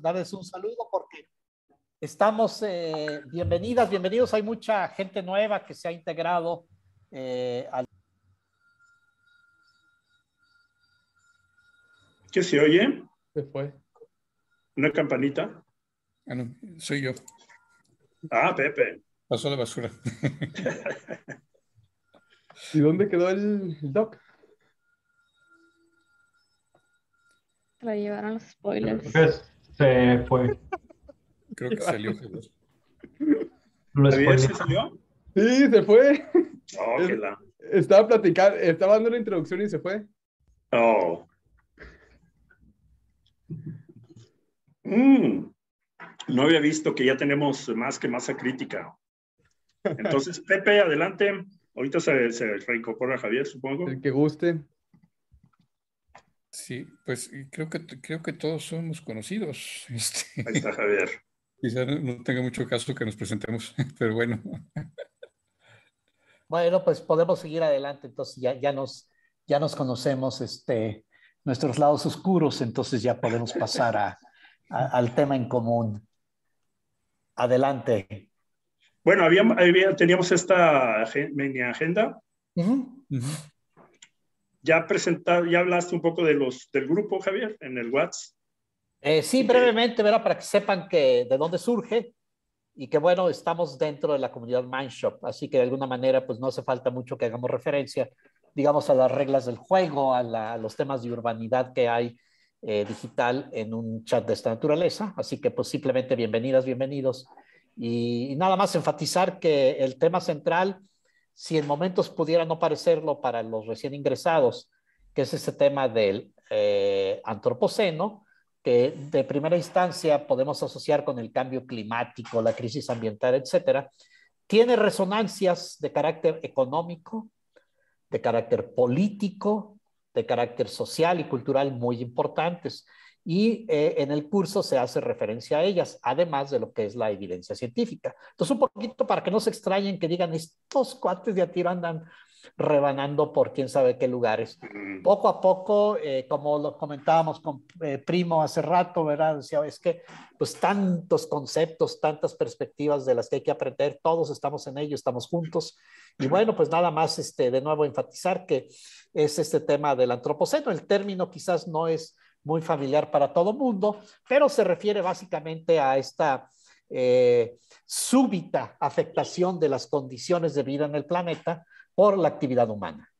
darles un saludo porque estamos, eh, bienvenidas, bienvenidos. Hay mucha gente nueva que se ha integrado eh, al... ¿Qué se oye? Se fue. ¿Una campanita? Ah, no, soy yo. Ah, Pepe. Pasó la basura. ¿Y dónde quedó el, el doc? Lo llevaron los spoilers. Se fue. Creo que salió Jesús. Lo ¿Javier se salió? Sí, se fue. Oh, Es- la- Estaba platicando, estaba dando una introducción y se fue. Oh. Mm. No había visto que ya tenemos más que masa crítica. Entonces, Pepe, adelante. Ahorita se, se reincorpora Javier, supongo. El que guste. Sí, pues creo que creo que todos somos conocidos. Este, Ahí está Javier. quizá no, tenga mucho caso que nos presentemos, pero bueno. Bueno, pues podemos seguir adelante, entonces ya, ya, nos, ya nos conocemos este, nuestros lados oscuros, entonces ya podemos pasar a, a- al tema en común. Adelante. Bueno, había, había- teníamos esta mini agenda. Ujú. Ya presentado, ya hablaste un poco de los, del grupo, Javier, en el WhatsApp. Eh, sí, brevemente, ¿verdad? Para que sepan que de dónde surge y que bueno, estamos dentro de la comunidad Mindshop, así que de alguna manera pues no hace falta mucho que hagamos referencia, digamos, a las reglas del juego, a, la- a los temas de urbanidad que hay eh, digital en un chat de esta naturaleza, así que pues simplemente bienvenidas, bienvenidos. Y, y nada más enfatizar que el tema central, si en momentos pudiera no parecerlo para los recién ingresados, que es ese tema del eh, antropoceno, que de primera instancia podemos asociar con el cambio climático, la crisis ambiental, etcétera, tiene resonancias de carácter económico, de carácter político, de carácter social y cultural muy importantes. Y eh, en el curso se hace referencia a ellas, además de lo que es la evidencia científica. Entonces, un poquito para que no se extrañen que digan, estos cuates de a tiro andan rebanando por quién sabe qué lugares Mm. poco a poco, eh, como lo comentábamos con eh, Primo hace rato, ¿verdad? Decía, es que pues tantos conceptos, tantas perspectivas de las que hay que aprender, todos estamos en ello, estamos juntos. Y bueno, pues nada más, este, de nuevo, enfatizar que es este tema del antropoceno. El término quizás no es muy familiar para todo mundo, pero se refiere básicamente a esta eh, súbita afectación de las condiciones de vida en el planeta por la actividad humana.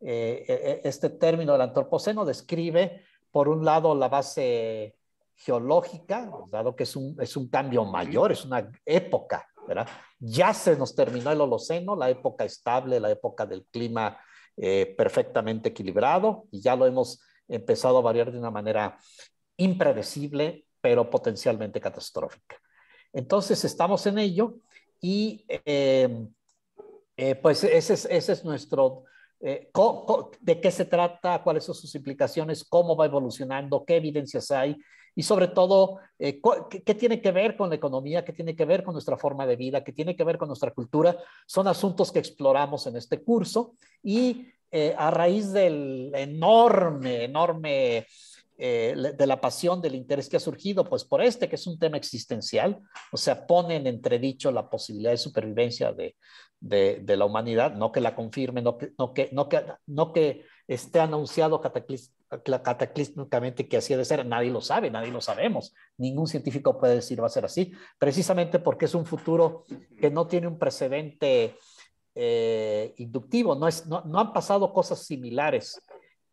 Eh, eh, este término del antropoceno describe, por un lado, la base geológica, dado que es un, es un cambio mayor, es una época, ¿verdad? Ya se nos terminó el Holoceno, la época estable, la época del clima eh, perfectamente equilibrado, y ya lo hemos empezado a variar de una manera impredecible, pero potencialmente catastrófica. Entonces, estamos en ello y eh, eh, pues ese es, ese es nuestro, eh, de qué se trata, cuáles son sus implicaciones, cómo va evolucionando, qué evidencias hay y sobre todo, eh, qué tiene que ver con la economía, qué tiene que ver con nuestra forma de vida, qué tiene que ver con nuestra cultura. Son asuntos que exploramos en este curso y eh, a raíz del enorme, enorme eh, de la pasión, del interés que ha surgido, pues por este, que es un tema existencial, o sea, pone en entredicho la posibilidad de supervivencia de, de, de la humanidad, no que la confirme, no que, no que, no que, no que esté anunciado cataclísmicamente que así ha de ser, nadie lo sabe, nadie lo sabemos, ningún científico puede decir va a ser así, precisamente porque es un futuro que no tiene un precedente eh, inductivo, no, es, no, no han pasado cosas similares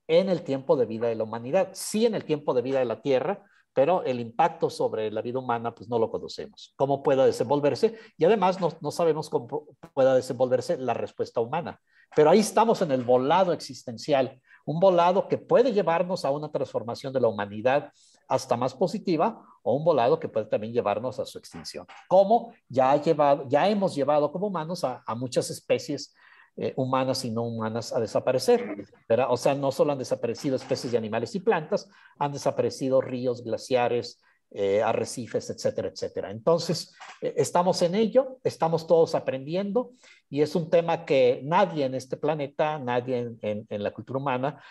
en el tiempo de vida de la humanidad, sí en el tiempo de vida de la Tierra, pero el impacto sobre la vida humana pues no lo conocemos, cómo pueda desenvolverse y además no, no sabemos cómo pueda desenvolverse la respuesta humana. Pero ahí estamos en el volado existencial, un volado que puede llevarnos a una transformación de la humanidad hasta más positiva o un volado que puede también llevarnos a su extinción. Como ya, ha llevado, ya hemos llevado como humanos a, muchas especies eh, humanas y no humanas a desaparecer. ¿verdad? O sea, no solo han desaparecido especies de animales y plantas, han desaparecido ríos, glaciares, eh, arrecifes, etcétera, etcétera. Entonces, eh, estamos en ello, estamos todos aprendiendo y es un tema que nadie en este planeta, nadie en, la cultura humana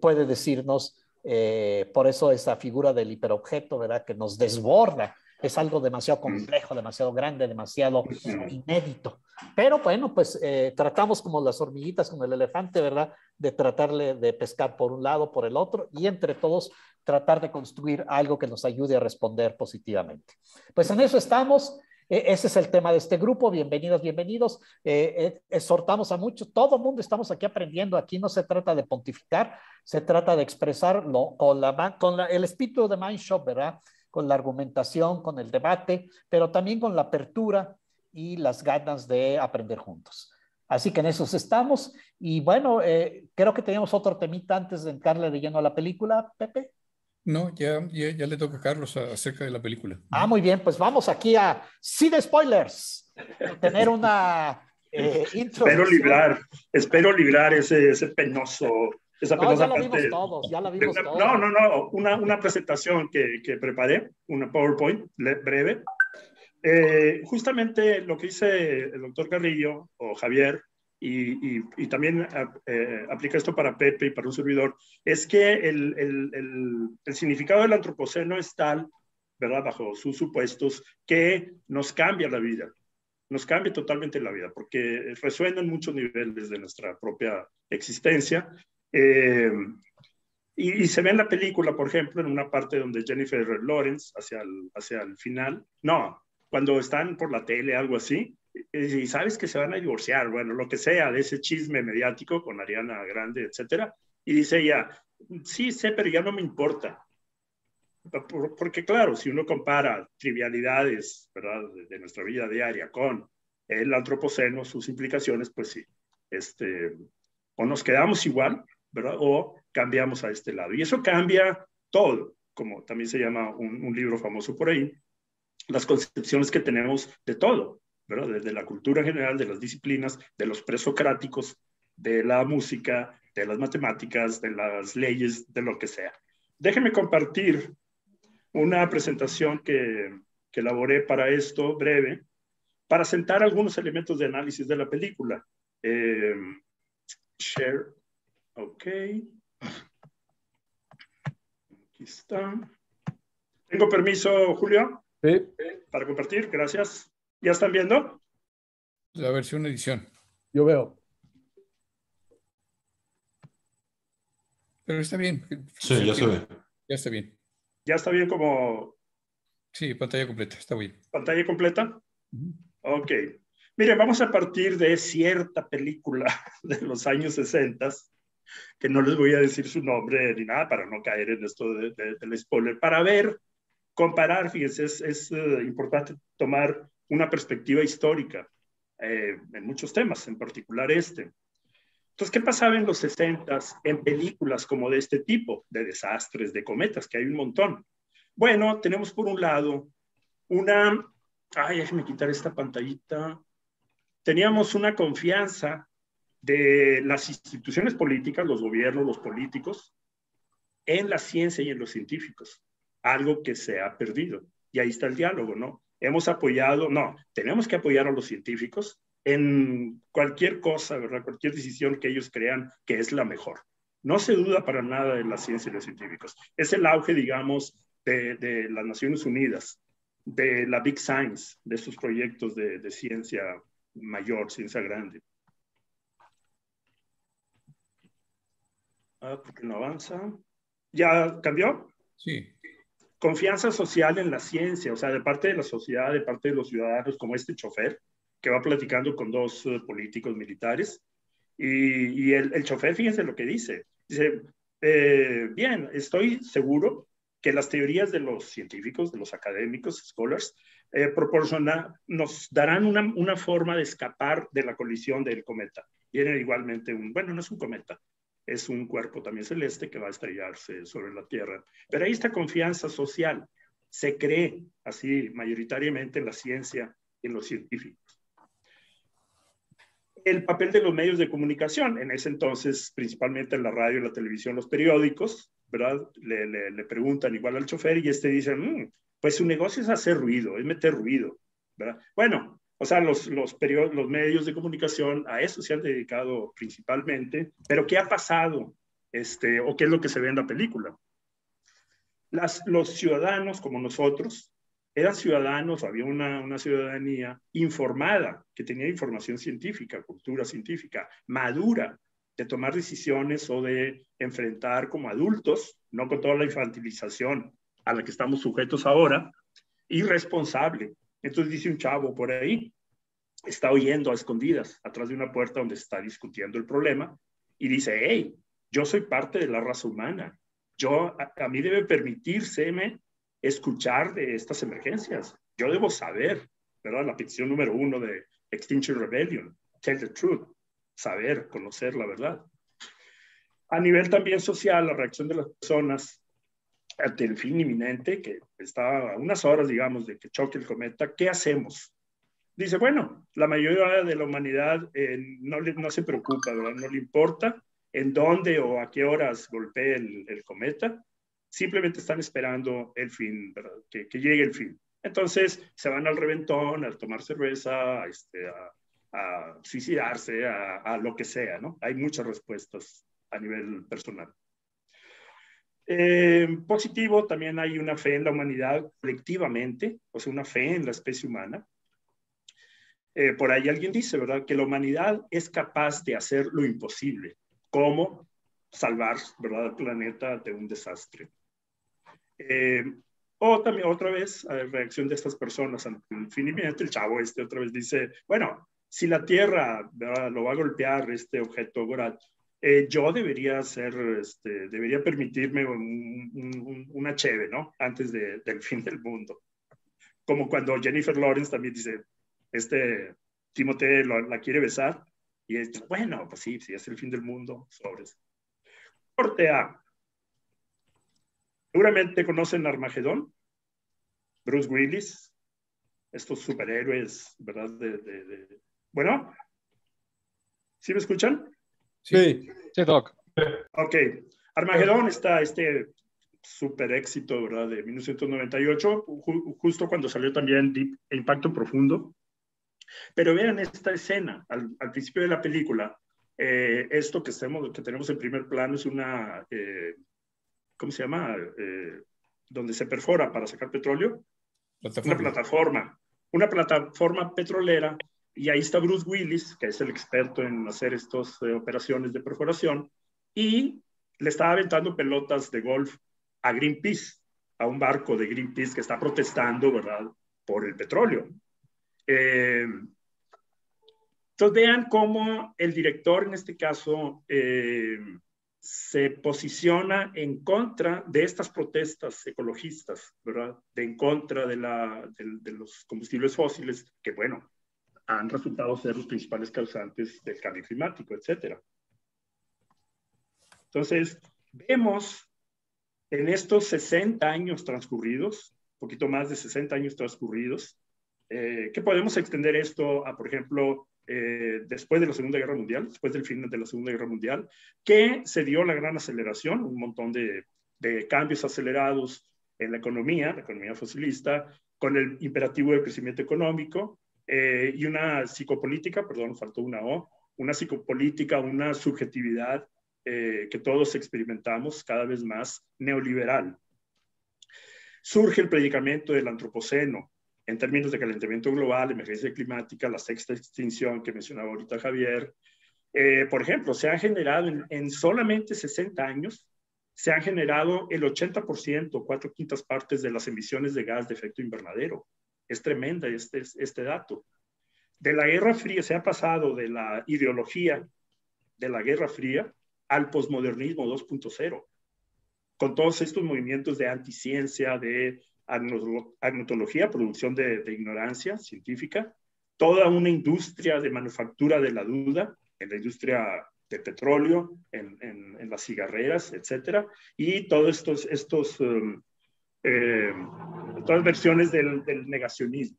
puede decirnos Eh, por eso esa figura del hiperobjeto, ¿verdad? Que nos desborda. Es algo demasiado complejo, demasiado grande, demasiado inédito. Pero bueno, pues eh, tratamos como las hormiguitas, como el elefante, ¿verdad? De tratarle de pescar por un lado, por el otro, y entre todos tratar de construir algo que nos ayude a responder positivamente. Pues en eso estamos. E, ese es el tema de este grupo. Bienvenidos, bienvenidos. Eh, eh, exhortamos a muchos. Todo el mundo estamos aquí aprendiendo. Aquí no se trata de pontificar, se trata de expresarlo con, la, con el espíritu de Mindshop, ¿verdad? Con la argumentación, con el debate, pero también con la apertura y las ganas de aprender juntos. Así que en eso estamos. Y bueno, eh, creo que teníamos otro temita antes de entrarle de lleno a la película, Pepe. No, ya, ya, ya, le toca a Carlos acerca de la película. Ah, muy bien, pues vamos aquí a Sin Spoilers. Tener una eh, Espero librar, espero librar ese, ese penoso. Esa no, ya la vimos todos, ya la vimos todos. No, no, no, una, una presentación que, que preparé, una PowerPoint breve, eh, justamente lo que dice el doctor Carrillo o Javier, y, y, también eh, aplica esto para Pepe y para un servidor, es que el, el, el, significado del antropoceno es tal, ¿verdad? Bajo sus supuestos, que nos cambia la vida, nos cambia totalmente la vida, porque resuena en muchos niveles de nuestra propia existencia. Eh, y, y, se ve en la película, por ejemplo, en una parte donde Jennifer Lawrence, hacia el, hacia el final, no, cuando están por la tele, algo así, y sabes que se van a divorciar, bueno, lo que sea, de ese chisme mediático con Ariana Grande, etcétera. Y dice ella, sí sé, pero ya no me importa. Porque claro, si uno compara trivialidades ¿verdad? De, nuestra vida diaria con el antropoceno, sus implicaciones, pues sí, este, o nos quedamos igual, ¿verdad? O cambiamos a este lado. Y eso cambia todo, como también se llama un, un libro famoso por ahí, las concepciones que tenemos de todo, ¿verdad? Desde la cultura general, de las disciplinas, de los presocráticos, de la música, de las matemáticas, de las leyes, de lo que sea. Déjenme compartir una presentación que, que elaboré para esto, breve, para sentar algunos elementos de análisis de la película. Eh, share, ok. Aquí está. ¿Tengo permiso, Julio? Sí. Para compartir, gracias. ¿Ya están viendo? La versión edición. Yo veo. Pero está bien. Sí, ya se ve. Ya está bien. Ya está bien como... Sí, pantalla completa, está bien. ¿Pantalla completa? Ok. Miren, vamos a partir de cierta película de los años 60, que no les voy a decir su nombre ni nada para no caer en esto de, de, del spoiler, para ver comparar, fíjense, es, es uh, importante tomar una perspectiva histórica eh, en muchos temas, en particular este. Entonces, ¿qué pasaba en los 60 en películas como de este tipo, de desastres, de cometas, que hay un montón? Bueno, tenemos por un lado una, ay, déjeme quitar esta pantallita, teníamos una confianza de las instituciones políticas, los gobiernos, los políticos, en la ciencia y en los científicos algo que se ha perdido. Y ahí está el diálogo, ¿no? Hemos apoyado, no, tenemos que apoyar a los científicos en cualquier cosa, ¿verdad? Cualquier decisión que ellos crean que es la mejor. No se duda para nada de la ciencia y los científicos. Es el auge, digamos, de, de las Naciones Unidas, de la Big Science, de estos proyectos de, de ciencia mayor, ciencia grande. Ah, porque no avanza. ¿Ya cambió? Sí confianza social en la ciencia, o sea, de parte de la sociedad, de parte de los ciudadanos, como este chofer, que va platicando con dos uh, políticos militares. Y, y el, el, chofer, fíjense lo que dice. Dice, eh, bien, estoy seguro que las teorías de los científicos, de los académicos, scholars, eh, proporciona, nos darán una, una, forma de escapar de la colisión del cometa. Viene igualmente un, bueno, no es un cometa, es un cuerpo también celeste que va a estrellarse sobre la Tierra. Pero ahí está confianza social. Se cree así mayoritariamente en la ciencia y en los científicos. El papel de los medios de comunicación, en ese entonces, principalmente en la radio, la televisión, los periódicos, ¿verdad? Le, le, le preguntan igual al chofer y este dice, mmm, pues su negocio es hacer ruido, es meter ruido, ¿verdad? Bueno, o sea, los, los, medios de comunicación a eso se han dedicado principalmente, pero ¿qué ha pasado? Este, ¿O qué es lo que se ve en la película? Las, los ciudadanos como nosotros eran ciudadanos, había una, una ciudadanía informada, que tenía información científica, cultura científica, madura, de tomar decisiones o de enfrentar como adultos, no con toda la infantilización a la que estamos sujetos ahora, irresponsable. Entonces dice un chavo por ahí, está oyendo a escondidas, atrás de una puerta donde está discutiendo el problema, y dice, hey, yo soy parte de la raza humana. Yo, a, a mí debe permitírseme escuchar de estas emergencias. Yo debo saber, ¿verdad? La petición número uno de Extinction Rebellion, tell the truth, saber, conocer la verdad. A nivel también social, la reacción de las personas ante el fin inminente, que está a unas horas, digamos, de que choque el cometa, ¿qué hacemos? Dice, bueno, la mayoría de la humanidad eh, no, le, no se preocupa, ¿verdad? No le importa en dónde o a qué horas golpee el, el cometa, simplemente están esperando el fin. Que, que, llegue el fin. Entonces se van al reventón, a tomar cerveza, a, este, a, a suicidarse, a, a, lo que sea, ¿no? Hay muchas respuestas a nivel personal. Eh, positivo, también hay una fe en la humanidad colectivamente, o sea, una fe en la especie humana. Eh, por ahí alguien dice, ¿verdad?, que la humanidad es capaz de hacer lo imposible, como salvar, ¿verdad?, al planeta de un desastre. Eh, o también otra vez, reacción de estas personas ante el finimiento, el chavo este otra vez dice, bueno, si la Tierra ¿verdad? lo va a golpear este objeto voraz, eh, yo debería ser, este, debería permitirme un, un, una cheve, ¿no? Antes de, del fin del mundo. Como cuando Jennifer Lawrence también dice, este Timote la quiere besar, y es, bueno, pues sí, si es el fin del mundo, sobres. Corte A. Seguramente conocen Armagedón, Bruce Willis, estos superhéroes, ¿verdad? De, de, de... Bueno, ¿sí me escuchan? Sí. Sí, Doc. Ok. Armagedón está este super éxito, ¿verdad? De 1998, ju justo cuando salió también Deep Impacto Profundo. Pero vean esta escena, al, al principio de la película, eh, esto que, estemos, que tenemos en primer plano es una, eh, ¿cómo se llama? Eh, donde se perfora para sacar petróleo. Plataforma. Una plataforma, una plataforma petrolera y ahí está Bruce Willis, que es el experto en hacer estas eh, operaciones de perforación, y le estaba aventando pelotas de golf a Greenpeace, a un barco de Greenpeace que está protestando, ¿verdad?, por el petróleo. Eh, entonces vean cómo el director, en este caso, eh, se posiciona en contra de estas protestas ecologistas, ¿verdad?, de en contra de, la, de, de los combustibles fósiles, que bueno, han resultado ser los principales causantes del cambio climático, etc. Entonces, vemos en estos 60 años transcurridos, un poquito más de 60 años transcurridos, eh, que podemos extender esto a, por ejemplo, eh, después de la Segunda Guerra Mundial, después del fin de la Segunda Guerra Mundial, que se dio la gran aceleración, un montón de, de cambios acelerados en la economía, la economía fosilista, con el imperativo del crecimiento económico, eh, y una psicopolítica, perdón, faltó una O, una psicopolítica, una subjetividad eh, que todos experimentamos cada vez más neoliberal. Surge el predicamento del antropoceno en términos de calentamiento global, emergencia climática, la sexta extinción que mencionaba ahorita Javier. Eh, por ejemplo, se han generado en, en solamente 60 años, se han generado el 80%, cuatro quintas partes de las emisiones de gas de efecto invernadero. Es tremenda este, este dato. De la Guerra Fría se ha pasado de la ideología de la Guerra Fría al posmodernismo 2.0, con todos estos movimientos de anticiencia, de agnotología, producción de, de, ignorancia científica, toda una industria de manufactura de la duda, en la industria de petróleo, en, las cigarreras, etcétera, y todos estos, estos um, eh, todas versiones del, del, negacionismo.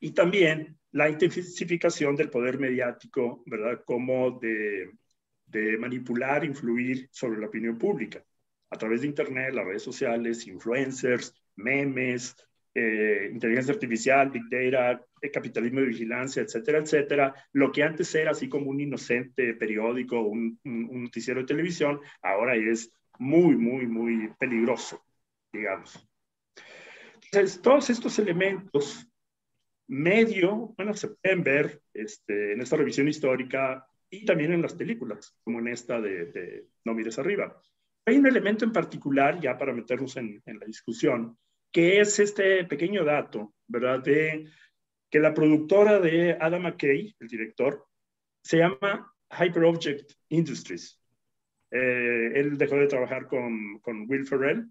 Y también la intensificación del poder mediático, ¿verdad? Como de, de manipular, influir sobre la opinión pública a través de Internet, las redes sociales, influencers, memes, eh, inteligencia artificial, big data, eh, capitalismo de vigilancia, etcétera, etcétera. Lo que antes era así como un inocente periódico, un, un, un noticiero de televisión, ahora es muy, muy, muy peligroso digamos. Entonces, todos estos elementos medio, bueno, se pueden ver este, en esta revisión histórica y también en las películas, como en esta de, de No mires arriba. Hay un elemento en particular, ya para meternos en, en la discusión, que es este pequeño dato, ¿verdad? De que la productora de Adam McKay, el director, se llama Hyperobject Industries. Eh, él dejó de trabajar con, con Will Ferrell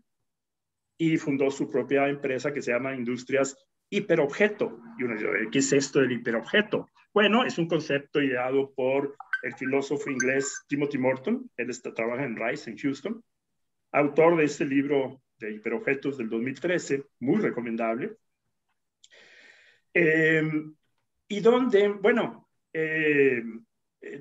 y fundó su propia empresa que se llama Industrias Hiperobjeto. Y uno dice, ¿qué es esto del hiperobjeto? Bueno, es un concepto ideado por el filósofo inglés Timothy Morton. Él está, trabaja en Rice, en Houston. Autor de este libro de hiperobjetos del 2013, muy recomendable. Eh, y donde, bueno, eh,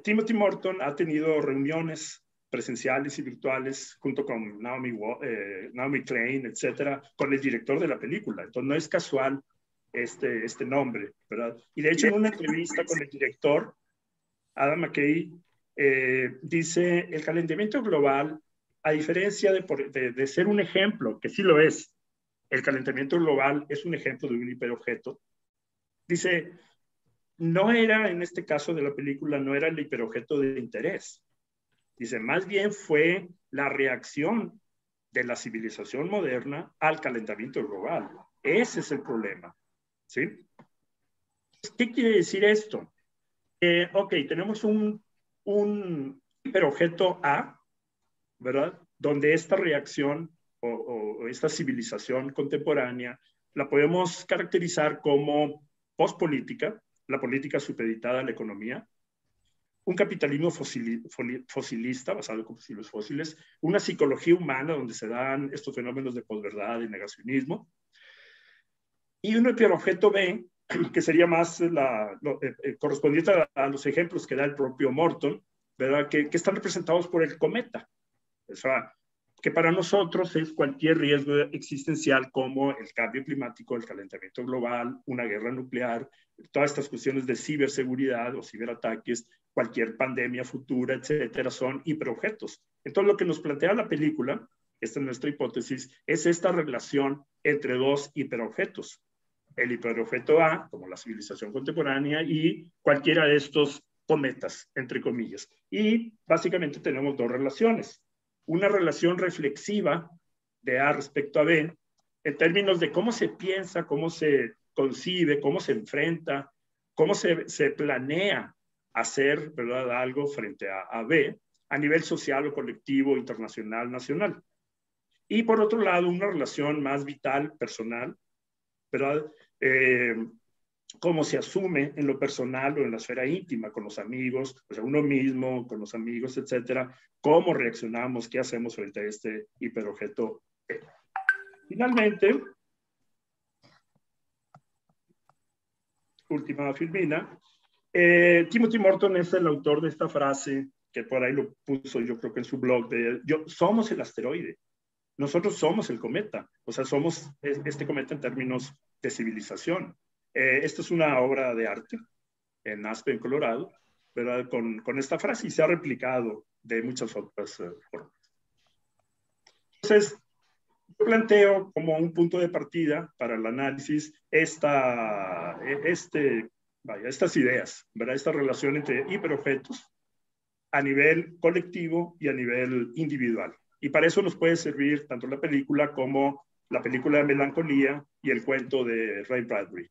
Timothy Morton ha tenido reuniones presenciales y virtuales junto con Naomi, eh, Naomi Klein, etcétera, con el director de la película. Entonces no es casual este, este nombre, ¿verdad? Y de hecho en una entrevista con el director, Adam McKay, eh, dice, el calentamiento global, a diferencia de, de, de ser un ejemplo, que sí lo es, el calentamiento global es un ejemplo de un hiperobjeto, dice, no era, en este caso de la película, no era el hiperobjeto de interés. Dice, más bien fue la reacción de la civilización moderna al calentamiento global. Ese es el problema. ¿Sí? ¿Qué quiere decir esto? Eh, ok, tenemos un, un hiperobjeto A, ¿verdad? Donde esta reacción o, o, esta civilización contemporánea la podemos caracterizar como postpolítica, la política supeditada a la economía, un capitalismo fosil, fosilista basado en combustibles fósiles, una psicología humana donde se dan estos fenómenos de posverdad y negacionismo, y un hiperobjeto B, que sería más eh, eh, correspondiente a, a, los ejemplos que da el propio Morton, ¿verdad? Que, que están representados por el cometa. O sea, que para nosotros es cualquier riesgo existencial como el cambio climático, el calentamiento global, una guerra nuclear, todas estas cuestiones de ciberseguridad o ciberataques, cualquier pandemia futura, etcétera, son hiperobjetos. Entonces, lo que nos plantea la película, esta es nuestra hipótesis, es esta relación entre dos hiperobjetos. El hiperobjeto A, como la civilización contemporánea, y cualquiera de estos cometas, entre comillas. Y básicamente tenemos dos relaciones una relación reflexiva de A respecto a B, en términos de cómo se piensa, cómo se concibe, cómo se enfrenta, cómo se, planea hacer ¿verdad? algo frente a, a, B a nivel social o colectivo, internacional, nacional. Y por otro lado, una relación más vital, personal, ¿verdad? Eh, cómo se asume en lo personal o en la esfera íntima, con los amigos, o sea, uno mismo, con los amigos, etcétera, cómo reaccionamos, qué hacemos frente a este hiperobjeto. Finalmente, última filmina, eh, Timothy Morton es el autor de esta frase que por ahí lo puso yo creo que en su blog de yo somos el asteroide nosotros somos el cometa o sea somos este cometa en términos de civilización eh, esta es una obra de arte en Aspen, Colorado. Con, con esta frase y se ha replicado de muchas otras uh, formas. Entonces, yo planteo como un punto de partida para el análisis esta, e, este, vaya, estas ideas, ¿verdad? Esta relación entre hiperobjetos a nivel colectivo y a nivel individual. Y para eso nos puede servir tanto la película como la película de Melancolía y el cuento de Ray Bradbury.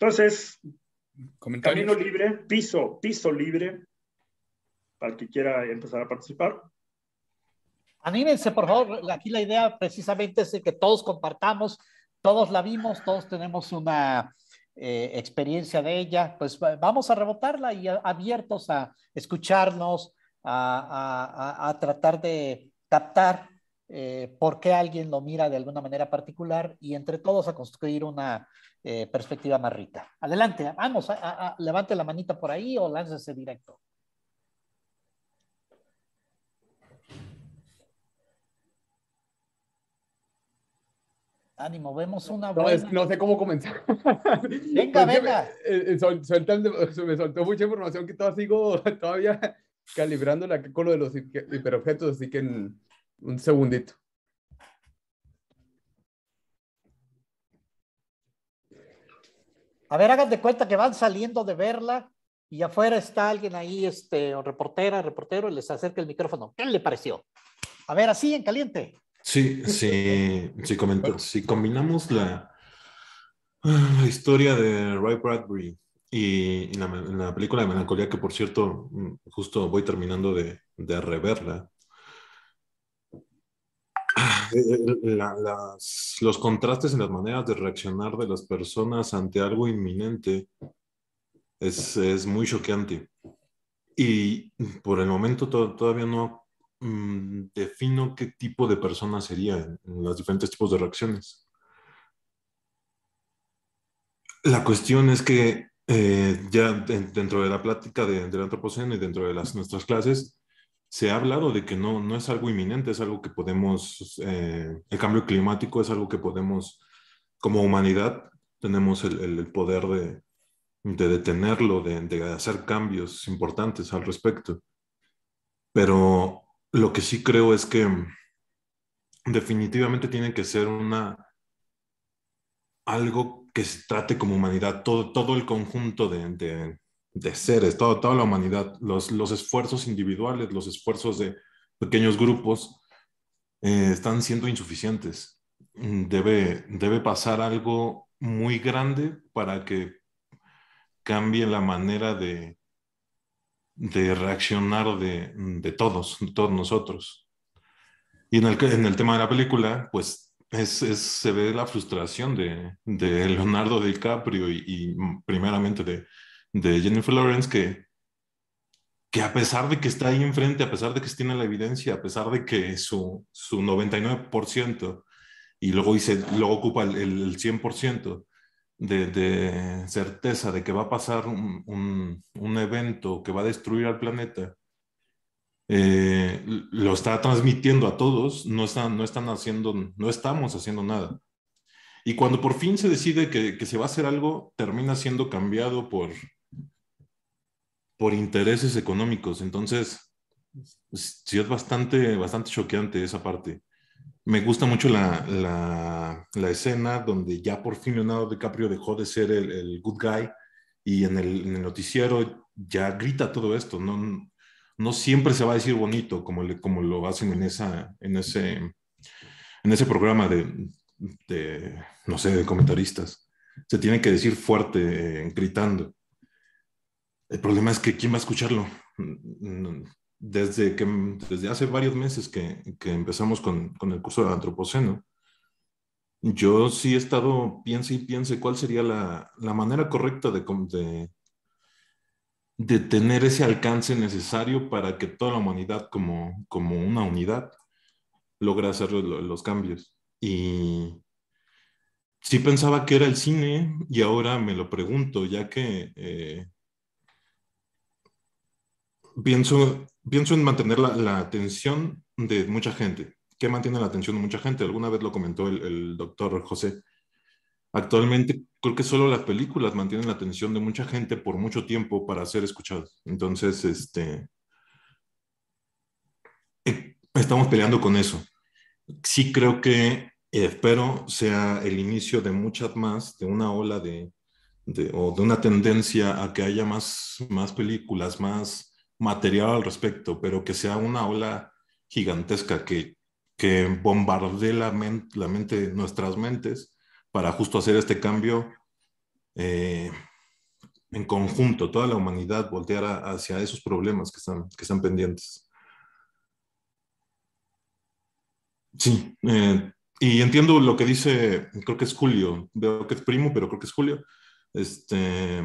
Entonces, camino libre, piso, piso libre, para el que quiera empezar a participar. Anímense, por favor. Aquí la idea precisamente es que todos compartamos, todos la vimos, todos tenemos una eh, experiencia de ella. Pues vamos a rebotarla y a, abiertos a escucharnos, a, a, a tratar de captar eh, por qué alguien lo mira de alguna manera particular y entre todos a construir una eh, perspectiva más rica. Adelante, vamos, a, a, levante la manita por ahí o láncese directo. Ánimo, vemos una buena... No, es, no sé cómo comenzar. Venga, venga. Me, eh, sol, sueltan, me soltó mucha información que todavía sigo todavía calibrando la con lo de los hiper- hiperobjetos, así que en un segundito. A ver, hagan de cuenta que van saliendo de verla y afuera está alguien ahí, este, o reportera, reportero, y les acerca el micrófono. ¿Qué le pareció? A ver, así en caliente. Sí, sí, sí, comento- si combinamos la, la historia de Ray Bradbury y, y la, la película de Melancolía, que por cierto, mm, justo voy terminando de, de reverla, ah, la- las- los contrastes en las maneras de reaccionar de las personas ante algo inminente es, es muy choqueante. Y por el momento to- todavía no mm, defino qué tipo de persona sería en, en los diferentes tipos de reacciones. La cuestión es que eh, ya de- dentro de la plática de, del antropoceno y dentro de las, nuestras clases, se ha hablado de que no, no es algo inminente, es algo que podemos, eh, el cambio climático es algo que podemos, como humanidad, tenemos el, el- poder de, de detenerlo, de, de hacer cambios importantes al respecto. Pero lo que sí creo es que definitivamente tiene que ser una algo que se trate como humanidad, todo, todo el conjunto de- de seres, todo, toda la humanidad, los, los esfuerzos individuales, los esfuerzos de pequeños grupos eh, están siendo insuficientes. Mm, Debe, debe pasar algo muy grande para que cambie la manera de, de reaccionar de, de todos, de todos nosotros. Y en el, en el tema de la película, pues es, se ve la frustración de, de Leonardo DiCaprio y primeramente de, de Jennifer Lawrence, que, que a pesar de que está ahí enfrente, a pesar de que tiene la evidencia, a pesar de que su, su 99% y luego, dice, luego ocupa el, el 100%, de, de certeza de que va a pasar un, un- un evento que va a destruir al planeta, eh, lo está transmitiendo a todos, no están, no están haciendo, no estamos haciendo nada. Y cuando por fin se decide que, que se va a hacer algo, termina siendo cambiado por, por intereses económicos. Entonces, sí es bastante, bastante choqueante esa parte. Me gusta mucho la, la, escena donde ya por fin Leonardo DiCaprio dejó de ser el, good guy y en el, noticiero ya grita todo esto. No, no siempre se va a decir bonito como, le, como lo hacen en, esa, en, ese, en ese programa de, de, no sé, de comentaristas. Se tiene que decir fuerte, eh, gritando. El problema es que ¿quién va a escucharlo? Desde, que, desde hace varios meses que, que empezamos con, con, el curso de antropoceno, yo sí he estado, piense y piense cuál sería la, la manera correcta de, de, de, tener ese alcance necesario para que toda la humanidad como, como una unidad logre hacer los, los cambios. Y sí pensaba que era el cine y ahora me lo pregunto, ya que... Eh, pienso, pienso en mantener la, la, atención de mucha gente. ¿Qué mantiene la atención de mucha gente? Alguna vez lo comentó el, el, doctor José. Actualmente creo que solo las películas mantienen la atención de mucha gente por mucho tiempo para ser escuchados. Entonces, este, estamos peleando con eso. Sí creo que espero sea el inicio de muchas más, de una ola de, de o de una tendencia a que haya más, más películas, más material al respecto, pero que sea una ola gigantesca que, que bombardee la, men la mente, nuestras mentes, para justo hacer este cambio eh, en conjunto, toda la humanidad voltear hacia esos problemas que están, que están pendientes. Sí, eh, y entiendo lo que dice, creo que es Julio, veo que es primo, pero creo que es Julio. Este,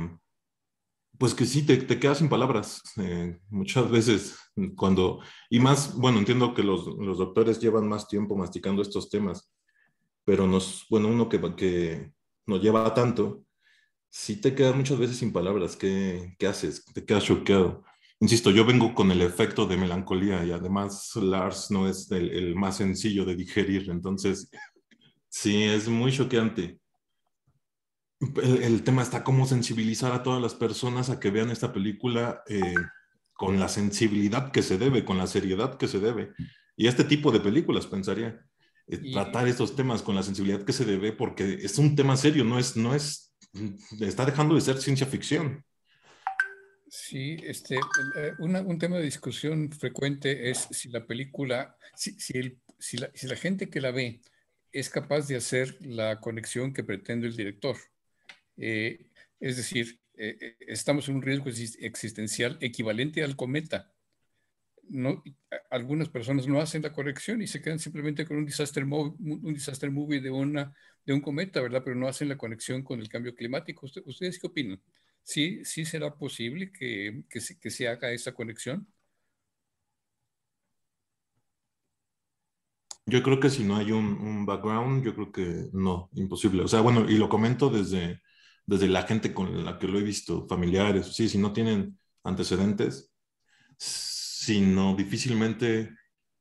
pues que sí, te, te quedas sin palabras eh, muchas veces cuando, y más, bueno, entiendo que los, los, doctores llevan más tiempo masticando estos temas, pero nos, bueno, uno que, que nos lleva tanto, sí te quedas muchas veces sin palabras, ¿qué, qué haces? Te quedas choqueado. Insisto, yo vengo con el efecto de melancolía y además Lars no es el, el más sencillo de digerir, entonces sí, es muy choqueante el, el, tema está cómo sensibilizar a todas las personas a que vean esta película eh, con la sensibilidad que se debe, con la seriedad que se debe. Y este tipo de películas, pensaría, eh, Y- tratar estos temas con la sensibilidad que se debe, porque es un tema serio, no es, no es, está dejando de ser ciencia ficción. Sí, este, eh, una- un tema de discusión frecuente es si la película, si, si, el- si la, si la gente que la ve es capaz de hacer la conexión que pretende el director. Eh, es decir, eh, eh, estamos en un riesgo exis- existencial equivalente al cometa. No, algunas personas no hacen la conexión y se quedan simplemente con un disaster, un disaster movie de, una, de un cometa, ¿verdad? Pero no hacen la conexión con el cambio climático. ¿Usted- ¿Ustedes qué opinan? ¿Sí, sí será posible que, que, se, haga esa conexión? Yo creo que si no hay un background, yo creo que no, imposible. O sea, bueno, y lo comento desde, desde la gente con la que lo he visto, familiares, sí, si no tienen antecedentes, sino difícilmente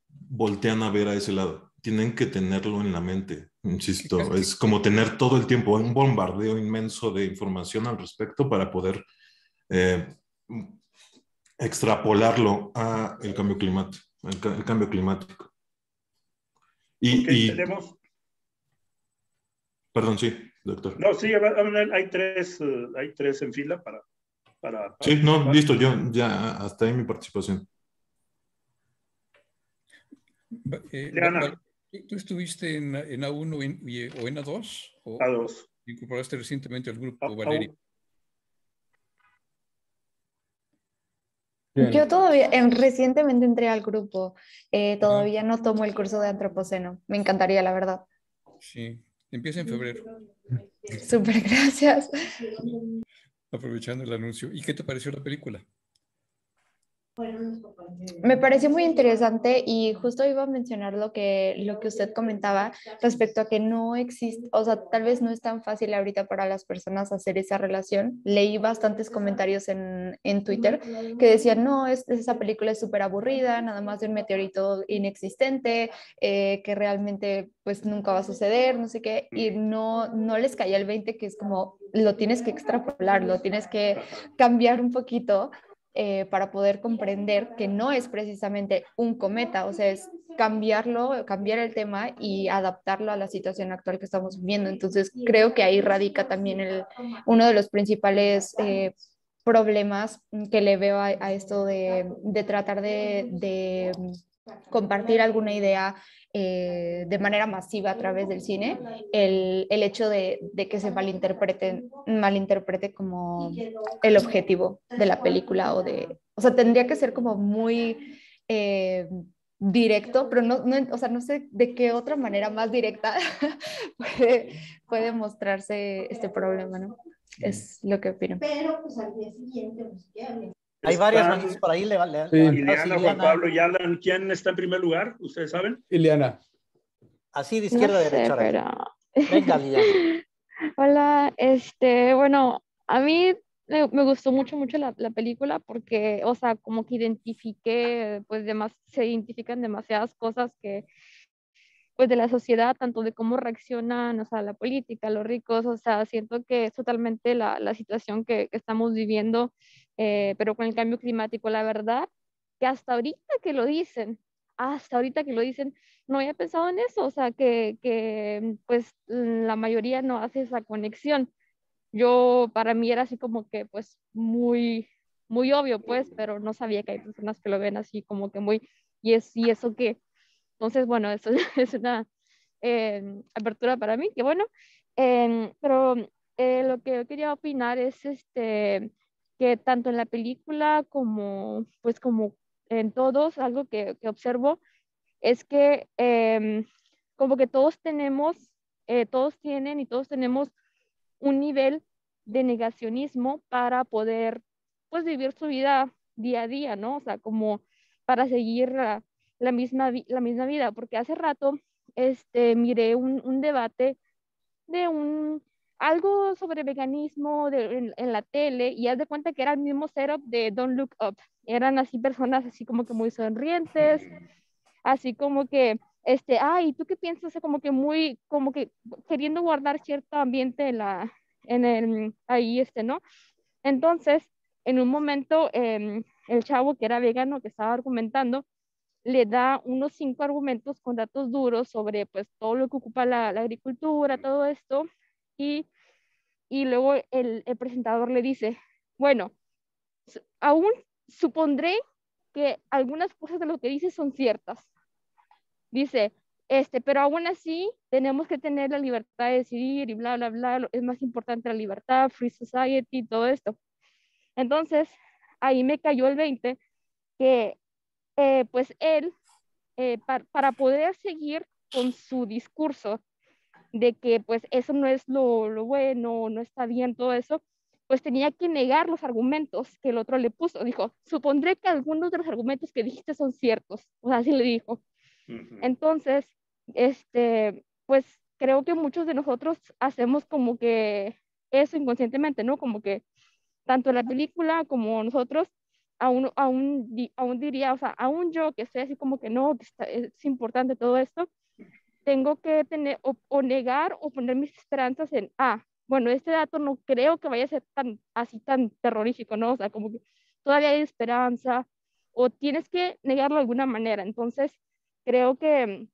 voltean a ver a ese lado. Tienen que tenerlo en la mente, insisto, es como tener todo el tiempo un bombardeo inmenso de información al respecto para poder eh, extrapolarlo a el cambio climático, el, ca- el cambio climático. Y, Ok, y- tenemos, perdón, sí, doctor. no, sí, hay tres, eh, hay tres en fila para, para, Sí, no, listo, yo ya hasta ahí mi participación. Eh, ¿tú, estuviste en, en A1 o en, y- o en A2? ¿O A dos. incorporaste recientemente al grupo, A- Valeria? Bien. Yo todavía, en- recientemente entré al grupo, eh, todavía no tomo el curso de antropoceno. Me encantaría, la verdad. Sí, empieza en febrero, Súper gracias. aprovechando el anuncio. ¿Y qué te pareció la película? Me pareció muy interesante y justo iba a mencionar lo que, lo que usted comentaba respecto a que no existe, o sea, tal vez no es tan fácil ahorita para las personas hacer esa relación. Leí bastantes comentarios en, en Twitter que decían, no, es, esa película es súper aburrida, nada más de un meteorito inexistente, eh, que realmente pues nunca va a suceder, no sé qué, y no, no les caía el 20 que es como, lo tienes que extrapolar, lo tienes que cambiar un poquito eh, para poder comprender que no es precisamente un cometa, o sea, es cambiarlo, cambiar el tema y adaptarlo a la situación actual que estamos viviendo. Entonces, creo que ahí radica también el, uno de los principales eh, problemas que le veo a, esto de, tratar de compartir alguna idea eh, de manera masiva a través del cine, el, el hecho de, de, que se malinterprete, malinterprete como el objetivo de la película o de, o sea, tendría que ser como muy eh, directo, pero no, no, o sea, no sé de qué otra manera más directa puede, puede mostrarse este problema, ¿no? Es lo que opino. Pero pues al día siguiente, pues Hay varias manos por ahí. Le, le, Sí. Ileana, Juan Ileana. Pablo y Alan, ¿quién está en primer lugar? ¿Ustedes saben? Ileana. Así de izquierda no a sé, derecha. ahora. pero... Venga, Liliana. Hola, este, bueno, a mí me, me gustó mucho, mucho la, la película porque, o sea, como que identifiqué, pues, demas, se identifican demasiadas cosas que, pues, de la sociedad, tanto de cómo reaccionan, o sea, la política, los ricos, o sea, siento que es totalmente la, la situación que, que estamos viviendo, eh, pero con el cambio climático, la verdad, que hasta ahorita que lo dicen, hasta ahorita que lo dicen, no había pensado en eso, o sea, que, que pues la mayoría no hace esa conexión. Yo, para mí era así como que pues muy, muy obvio, pues, pero no sabía que hay personas que lo ven así como que muy, y es, y eso qué. Entonces, bueno, eso es una eh, apertura para mí, que bueno, eh, pero eh, lo que yo quería opinar es este, que tanto en la película como, pues, como en todos, algo que, que observo, es que eh, como que todos tenemos, eh, todos tienen y todos tenemos un nivel de negacionismo para poder pues vivir su vida día a día, ¿no? O sea, como para seguir la, la misma, la misma vida, porque hace rato este, miré un, un debate de un, algo sobre veganismo de, en, en, la tele y haz de cuenta que era el mismo setup de Don't Look Up. Eran así personas así como que muy sonrientes, así como que, este, ay, ¿tú qué piensas? Como que muy, como que queriendo guardar cierto ambiente en la, en el, ahí, este, ¿no? Entonces, en un momento, eh, el chavo que era vegano, que estaba argumentando, le da unos cinco argumentos con datos duros sobre pues todo lo que ocupa la, la agricultura, todo esto, y, y luego el, el presentador le dice, bueno, aún supondré que algunas cosas de lo que dice son ciertas. Dice, este, pero aún así tenemos que tener la libertad de decidir y bla, bla, bla, es más importante la libertad, free society, todo esto. Entonces, ahí me cayó el 20 que eh, pues él, eh, par- para poder seguir con su discurso de que pues eso no es lo, lo bueno, no está bien, todo eso, pues tenía que negar los argumentos que el otro le puso. Dijo, supondré que algunos de los argumentos que dijiste son ciertos. O sea, así le dijo. Ujú. Entonces, este, pues creo que muchos de nosotros hacemos como que eso inconscientemente, ¿no? Como que tanto la película como nosotros, aún, aún, aún diría, o sea, aún yo que estoy así como que no, que está- es importante todo esto, tengo que tener o, o negar o poner mis esperanzas en, ah, bueno, este dato no creo que vaya a ser tan así tan terrorífico, ¿no? O sea, como que todavía hay esperanza o tienes que negarlo de alguna manera. Entonces, creo que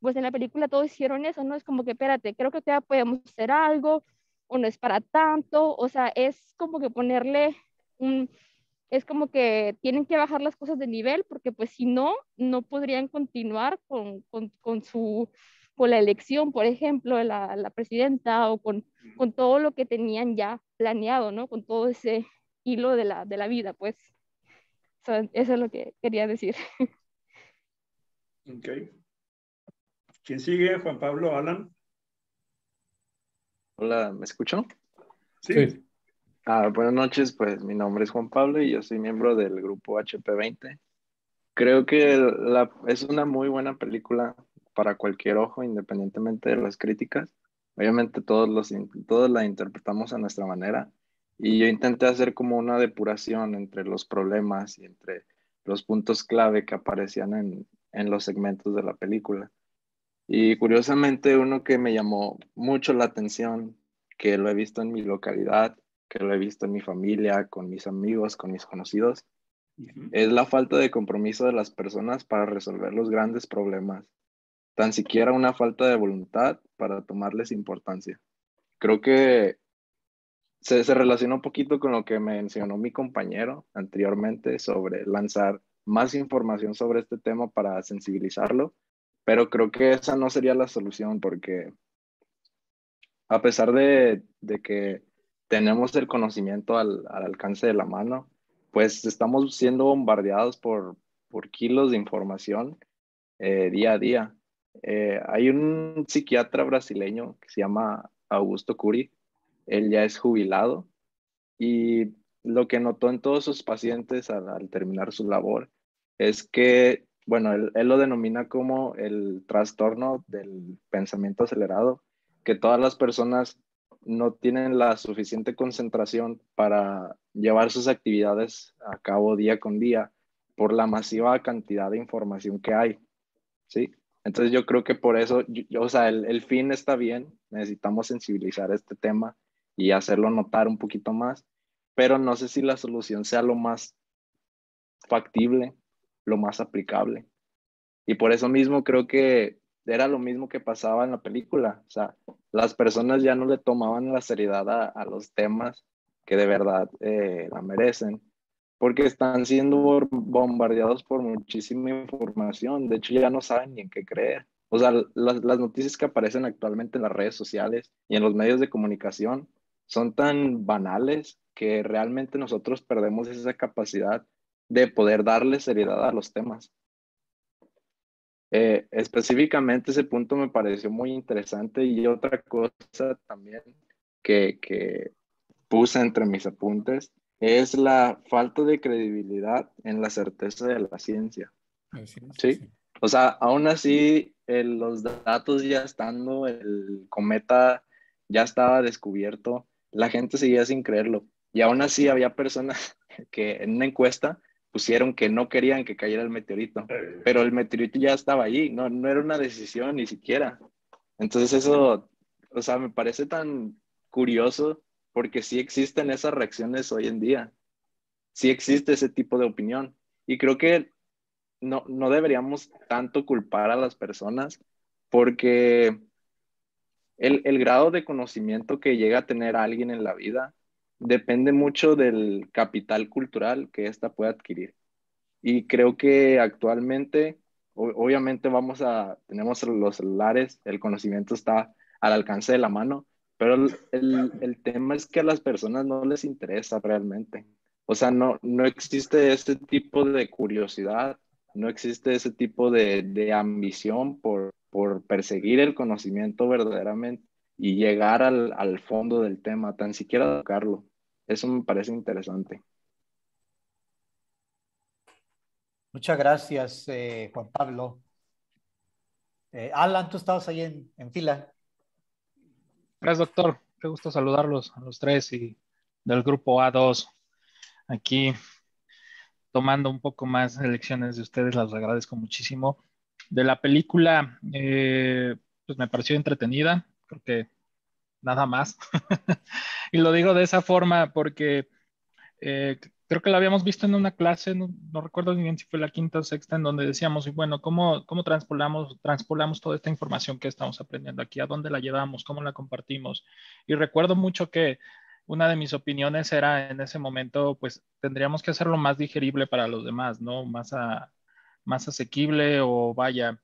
pues en la película todos hicieron eso, ¿no? Es como que, espérate, creo que todavía podemos hacer algo, o no es para tanto, o sea, es como que ponerle un, es como que tienen que bajar las cosas de nivel, porque pues si no, no podrían continuar con, con, con su, con la elección, por ejemplo, de la, la presidenta, o con, con todo lo que tenían ya planeado, ¿no? Con todo ese hilo de la, de la vida, pues. O sea, eso es lo que quería decir. Ok. ¿Quién sigue? Juan Pablo, Alan. Hola, ¿me escuchó? Sí. Sí. Ah, buenas noches, pues mi nombre es Juan Pablo y yo soy miembro del grupo HP20. Creo que la, es una muy buena película para cualquier ojo, independientemente de las críticas. Obviamente todos, los, todos la interpretamos a nuestra manera y yo intenté hacer como una depuración entre los problemas y entre los puntos clave que aparecían en, en los segmentos de la película. Y curiosamente uno que me llamó mucho la atención, que lo he visto en mi localidad, que lo he visto en mi familia, con mis amigos, con mis conocidos, Ujú. es la falta de compromiso de las personas para resolver los grandes problemas, tan siquiera una falta de voluntad para tomarles importancia. Creo que se, se relaciona un poquito con lo que mencionó mi compañero anteriormente sobre lanzar más información sobre este tema para sensibilizarlo, pero creo que esa no sería la solución porque a pesar de, de que tenemos el conocimiento al, al alcance de la mano, pues estamos siendo bombardeados por, por kilos de información eh, día a día. Eh, hay un psiquiatra brasileño que se llama Augusto Curi, él ya es jubilado y lo que notó en todos sus pacientes al, al terminar su labor es que, bueno, él, él lo denomina como el trastorno del pensamiento acelerado, que todas las personas no tienen la suficiente concentración para llevar sus actividades a cabo día con día por la masiva cantidad de información que hay, ¿sí? Entonces yo creo que por eso, o sea, el, el fin está bien, necesitamos sensibilizar este tema y hacerlo notar un poquito más, pero no sé si la solución sea lo más factible, lo más aplicable. Y por eso mismo creo que era lo mismo que pasaba en la película. O sea, las personas ya no le tomaban la seriedad a, los temas que de verdad eh, la merecen, porque están siendo bombardeados por muchísima información. De hecho, ya no saben ni en qué creer. O sea, las, las noticias que aparecen actualmente en las redes sociales y en los medios de comunicación son tan banales que realmente nosotros perdemos esa capacidad de poder darle seriedad a los temas. Eh, específicamente ese punto me pareció muy interesante y otra cosa también que, que puse entre mis apuntes es la falta de credibilidad en la certeza de la ciencia. Es, Sí. sí. O sea, aún así, los datos ya estando, el cometa ya estaba descubierto, la gente seguía sin creerlo. Y aún así había personas que en una encuesta pusieron que no querían que cayera el meteorito, Eh, pero el meteorito ya estaba ahí, no, no era una decisión ni siquiera. Entonces eso, o sea, me parece tan curioso porque sí existen esas reacciones hoy en día. sí existe ese tipo de opinión. Y creo que no, no deberíamos tanto culpar a las personas porque el, el grado de conocimiento que llega a tener alguien en la vida depende mucho del capital cultural que ésta puede adquirir. Y creo que actualmente, obviamente vamos a, tenemos los celulares, el conocimiento está al alcance de la mano, pero el, el- el tema es que a las personas no les interesa realmente. O sea, no, no existe ese tipo de curiosidad, no existe ese tipo de, de ambición por, por perseguir el conocimiento verdaderamente y llegar al, al fondo del tema, tan siquiera tocarlo. Eso me parece interesante. Muchas gracias, eh, Juan Pablo. Eh, Alan, tú estabas ahí en, en fila. Gracias, doctor. Qué gusto saludarlos a los tres y del grupo A2. Aquí tomando un poco más de lecciones de ustedes, las agradezco muchísimo. De la película, eh, pues me pareció entretenida, creo que nada más. y lo digo de esa forma porque eh, creo que la habíamos visto en una clase, no, no recuerdo bien si fue la quinta o sexta, en donde decíamos, y bueno, ¿cómo, cómo transpolamos, transpolamos toda esta información que estamos aprendiendo aquí? ¿A dónde la llevamos? ¿Cómo la compartimos? Y recuerdo mucho que una de mis opiniones era en ese momento, pues tendríamos que hacerlo más digerible para los demás, ¿no? Más, a, más asequible o vaya,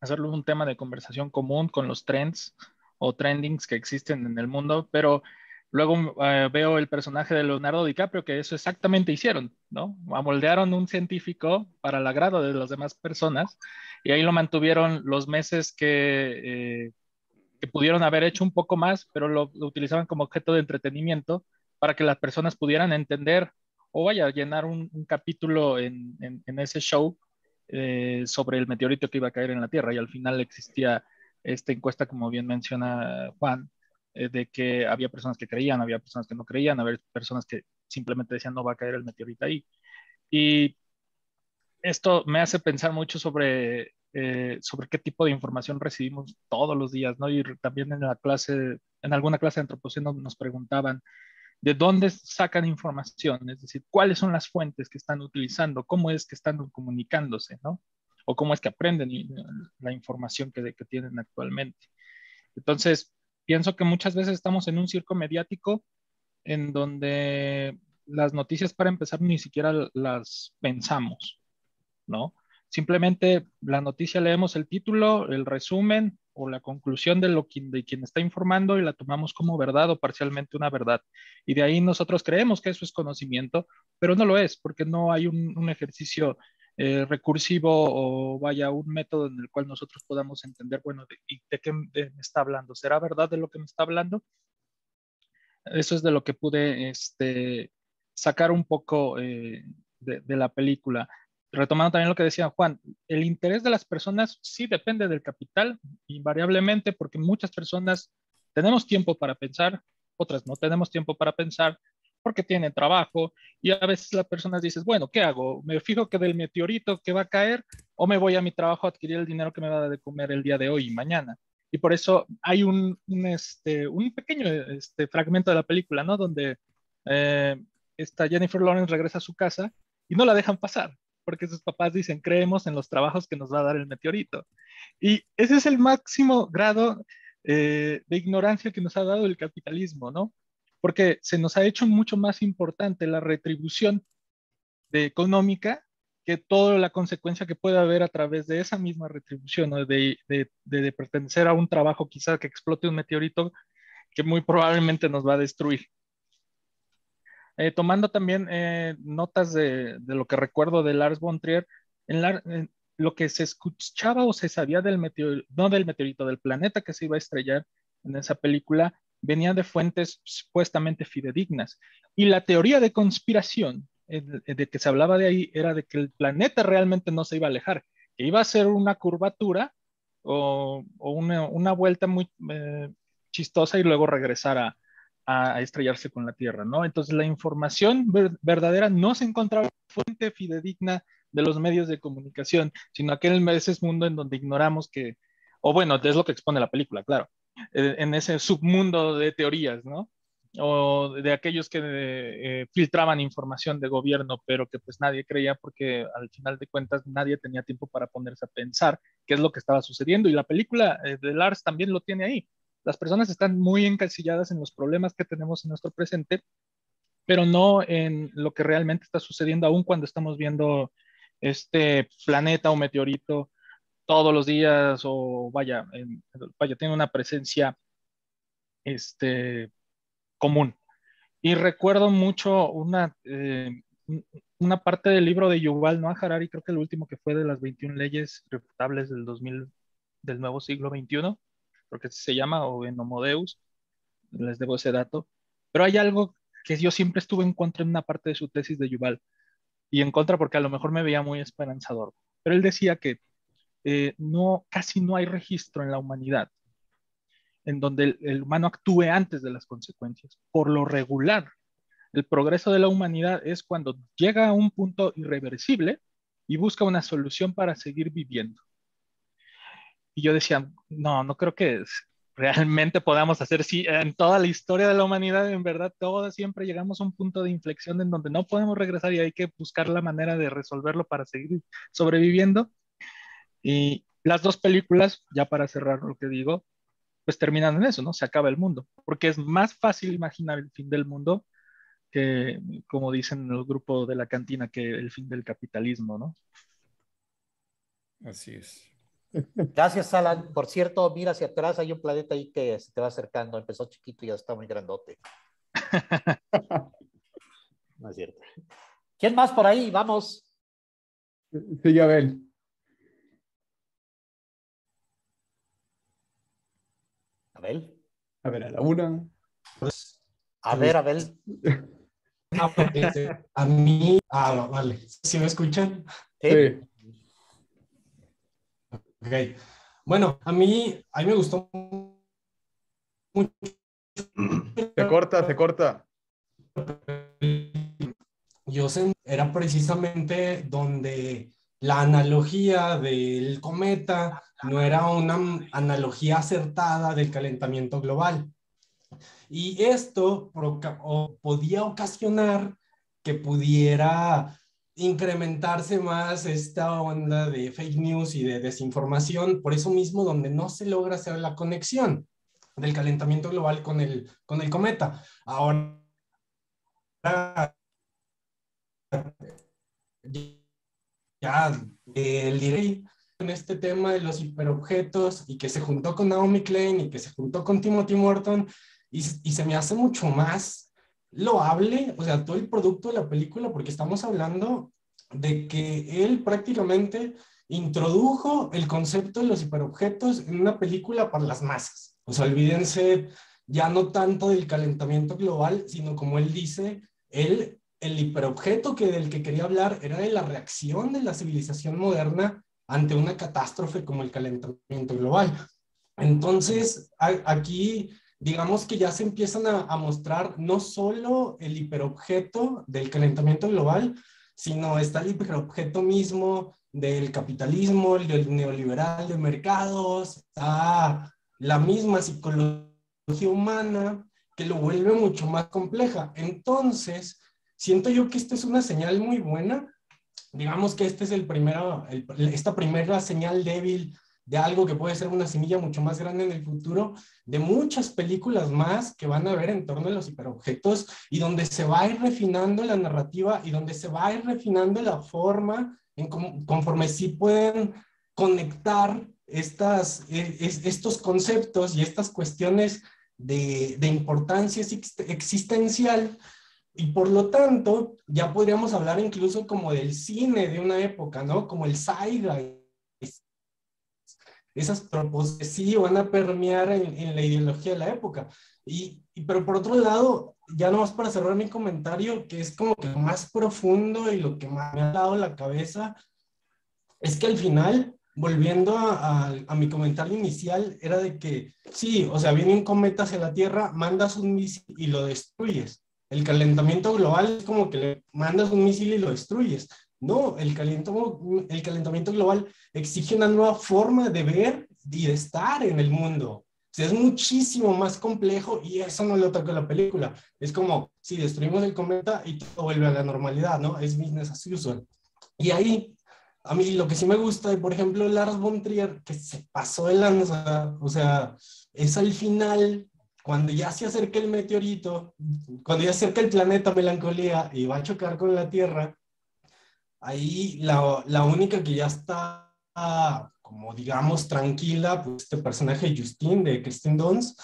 hacerlo un tema de conversación común con los trends o trendings que existen en el mundo, pero luego eh, veo el personaje de Leonardo DiCaprio que eso exactamente hicieron, ¿no? Amoldearon un científico para el agrado de las demás personas y ahí lo mantuvieron los meses que... Eh, que pudieron haber hecho un poco más, pero lo, utilizaban como objeto de entretenimiento para que las personas pudieran entender o vaya a llenar un, capítulo en, en, en, ese show eh, sobre el meteorito que iba a caer en la Tierra y al final existía esta encuesta, como bien menciona Juan, eh, de que había personas que creían, había personas que no creían, había personas que simplemente decían no va a caer el meteorito ahí. Y esto me hace pensar mucho sobre eh, sobre qué tipo de información recibimos todos los días, ¿no? Y también en la clase, en alguna clase de antropoceno nos preguntaban de dónde sacan información, es decir, cuáles son las fuentes que están utilizando, cómo es que están comunicándose, ¿no? O cómo es que aprenden la información que, tienen actualmente. Entonces, pienso que muchas veces estamos en un circo mediático en donde las noticias para empezar ni siquiera las pensamos, ¿no? Simplemente la noticia leemos el título, el resumen o la conclusión de, lo de quien está informando y la tomamos como verdad o parcialmente una verdad. Y de ahí nosotros creemos que eso es conocimiento, pero no lo es porque no hay un ejercicio eh, recursivo o vaya un método en el cual nosotros podamos entender, bueno, de, de qué me está hablando. ¿Será verdad de lo que me está hablando? Eso es de lo que pude este, sacar un poco eh, de la película retomando también lo que decía Juan, el interés de las personas sí depende del capital, invariablemente, porque muchas personas tenemos tiempo para pensar, otras no tenemos tiempo para pensar porque tienen trabajo y a veces las personas dicen, bueno, ¿qué hago? ¿Me fijo que del meteorito que va a caer o me voy a mi trabajo a adquirir el dinero que me va a dar de comer el día de hoy y mañana? Y por eso hay un, un, este, un pequeño este, fragmento de la película, ¿no? Donde eh, esta Jennifer Lawrence regresa a su casa y no la dejan pasar porque sus papás dicen, creemos en los trabajos que nos va a dar el meteorito. Y ese es el máximo grado eh, de ignorancia que nos ha dado el capitalismo, ¿no? Porque se nos ha hecho mucho más importante la retribución de económica que toda la consecuencia que puede haber a través de esa misma retribución, ¿no? de, de, de, de pertenecer a un trabajo quizá que explote un meteorito que muy probablemente nos va a destruir. Eh, tomando también eh, notas de, lo que recuerdo de Lars von Trier, en, la, en, lo que se escuchaba o se sabía del meteorito, no del meteorito, del planeta que se iba a estrellar en esa película, venía de fuentes supuestamente fidedignas. Y la teoría de conspiración eh, de que se hablaba de ahí era de que el planeta realmente no se iba a alejar, que iba a ser una curvatura o, una, vuelta muy eh, chistosa y luego regresar a, estrellarse con la Tierra, ¿no? Entonces la información ver, verdadera no se encontraba en fuente fidedigna de los medios de comunicación, sino aquel ese mundo en donde ignoramos que, o bueno, es lo que expone la película, claro, en ese submundo de teorías, ¿no? o de aquellos que eh, filtraban información de gobierno, pero que pues nadie creía porque al final de cuentas nadie tenía tiempo para ponerse a pensar qué es lo que estaba sucediendo. Y la película eh, de Lars también lo tiene ahí. Las personas están muy encasilladas en los problemas que tenemos en nuestro presente, pero no en lo que realmente está sucediendo, aún cuando estamos viendo este planeta o meteorito todos los días o vaya, vaya, tiene una presencia este, común. Y recuerdo mucho una, eh, una parte del libro de Yuval Noah Harari, creo que el último que fue de las 21 leyes refutables del 2000, del nuevo siglo XXI, creo que se llama, o en Homo Deus, les debo ese dato. Pero hay algo que yo siempre estuve en contra en una parte de su tesis de Yuval, y en contra porque a lo mejor me veía muy esperanzador. Pero él decía que eh, no, casi no hay registro en la humanidad en donde el, humano actúe antes de las consecuencias. Por lo regular, el progreso de la humanidad es cuando llega a un punto irreversible y busca una solución para seguir viviendo. Y yo decía, no, no creo que realmente podamos hacer, sí, en toda la historia de la humanidad, en verdad, todos siempre llegamos a un punto de inflexión en donde no podemos regresar y hay que buscar la manera de resolverlo para seguir sobreviviendo. Y las dos películas, ya para cerrar lo que digo, pues terminan en eso, ¿no? Se acaba el mundo, porque es más fácil imaginar el fin del mundo que, como dicen en el grupo de la cantina, que el fin del capitalismo, ¿no? Así es. Gracias, Alan. Por cierto, mira hacia atrás, hay un planeta ahí que se te va acercando. Empezó chiquito y ya está muy grandote. no es cierto. ¿Quién más por ahí? Vamos. Sí, Abel. Abel. A ver, a la una. Pues, a ver, Abel. Ah, a mí, ah, vale. ¿Sí me escuchan? Sí. Ok. Bueno, a mí, a mí me gustó mucho. Se corta, se corta. Yo sé, era precisamente donde la analogía del cometa no era una analogía acertada del calentamiento global. Y esto podía ocasionar que pudiera incrementarse más esta onda de fake news y de desinformación, por eso mismo donde no se logra hacer la conexión del calentamiento global con el, con el cometa. Ahora, ya el en este tema de los hiperobjetos y que se juntó con Naomi Klein y que se juntó con Timothy Morton y, y se me hace mucho más loable, o sea, todo el producto de la película, porque estamos hablando de que él prácticamente introdujo el concepto de los hiperobjetos en una película para las masas. O sea, olvídense ya no tanto del calentamiento global, sino como él dice, él el hiperobjeto que del que quería hablar era de la reacción de la civilización moderna ante una catástrofe como el calentamiento global. Entonces, aquí digamos que ya se empiezan a, mostrar no solo el hiperobjeto del calentamiento global, sino está el hiperobjeto mismo del capitalismo, el del neoliberal de mercados, está la misma psicología humana que lo vuelve mucho más compleja. Entonces, siento yo que esta es una señal muy buena. Digamos que este es el primero, esta primera señal débil de algo que puede ser una semilla mucho más grande en el futuro, de muchas películas más que van a ver en torno a los hiperobjetos y donde se va a ir refinando la narrativa y donde se va a ir refinando la forma en conforme sí pueden conectar estas, e, estos conceptos y estas cuestiones de, de importancia existencial y por lo tanto, ya podríamos hablar incluso como del cine de una época, ¿no? Como el zeitgeist. Esas propuestas sí van a permear en, la ideología de la época. Y, pero por otro lado, ya nomás para cerrar mi comentario, que es como que más profundo y lo que me ha dado la cabeza, es que al final, volviendo a, a, mi comentario inicial, era de que sí, o sea, viene un cometa hacia la Tierra, mandas un misil y lo destruyes el calentamiento global es como que le mandas un misil y lo destruyes. No, el, calentamiento, el calentamiento global exige una nueva forma de ver y de estar en el mundo. O sea, es muchísimo más complejo y eso no lo toca la película. Es como si destruimos el cometa y todo vuelve a la normalidad, ¿no? Es business as usual. Y ahí, a mí lo que sí me gusta, por ejemplo, Lars von Trier, que se pasó de lanza, o sea, es al final, cuando ya se acerca el meteorito, cuando ya se acerca el planeta Melancolía y va a chocar con la Tierra, ahí la, la única que ya está como digamos tranquila, pues este personaje Justine de Kristen Dunst,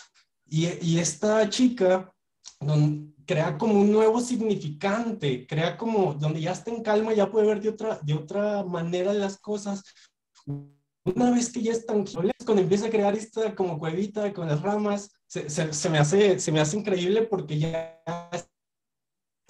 y, y esta chica don, crea como un nuevo significante, crea como donde ya está en calma, ya puede ver de otra, de otra manera las cosas. Una vez que ya están cuando empieza a crear esta como cuevita con las ramas, se, me, hace, se me hace increíble porque ya es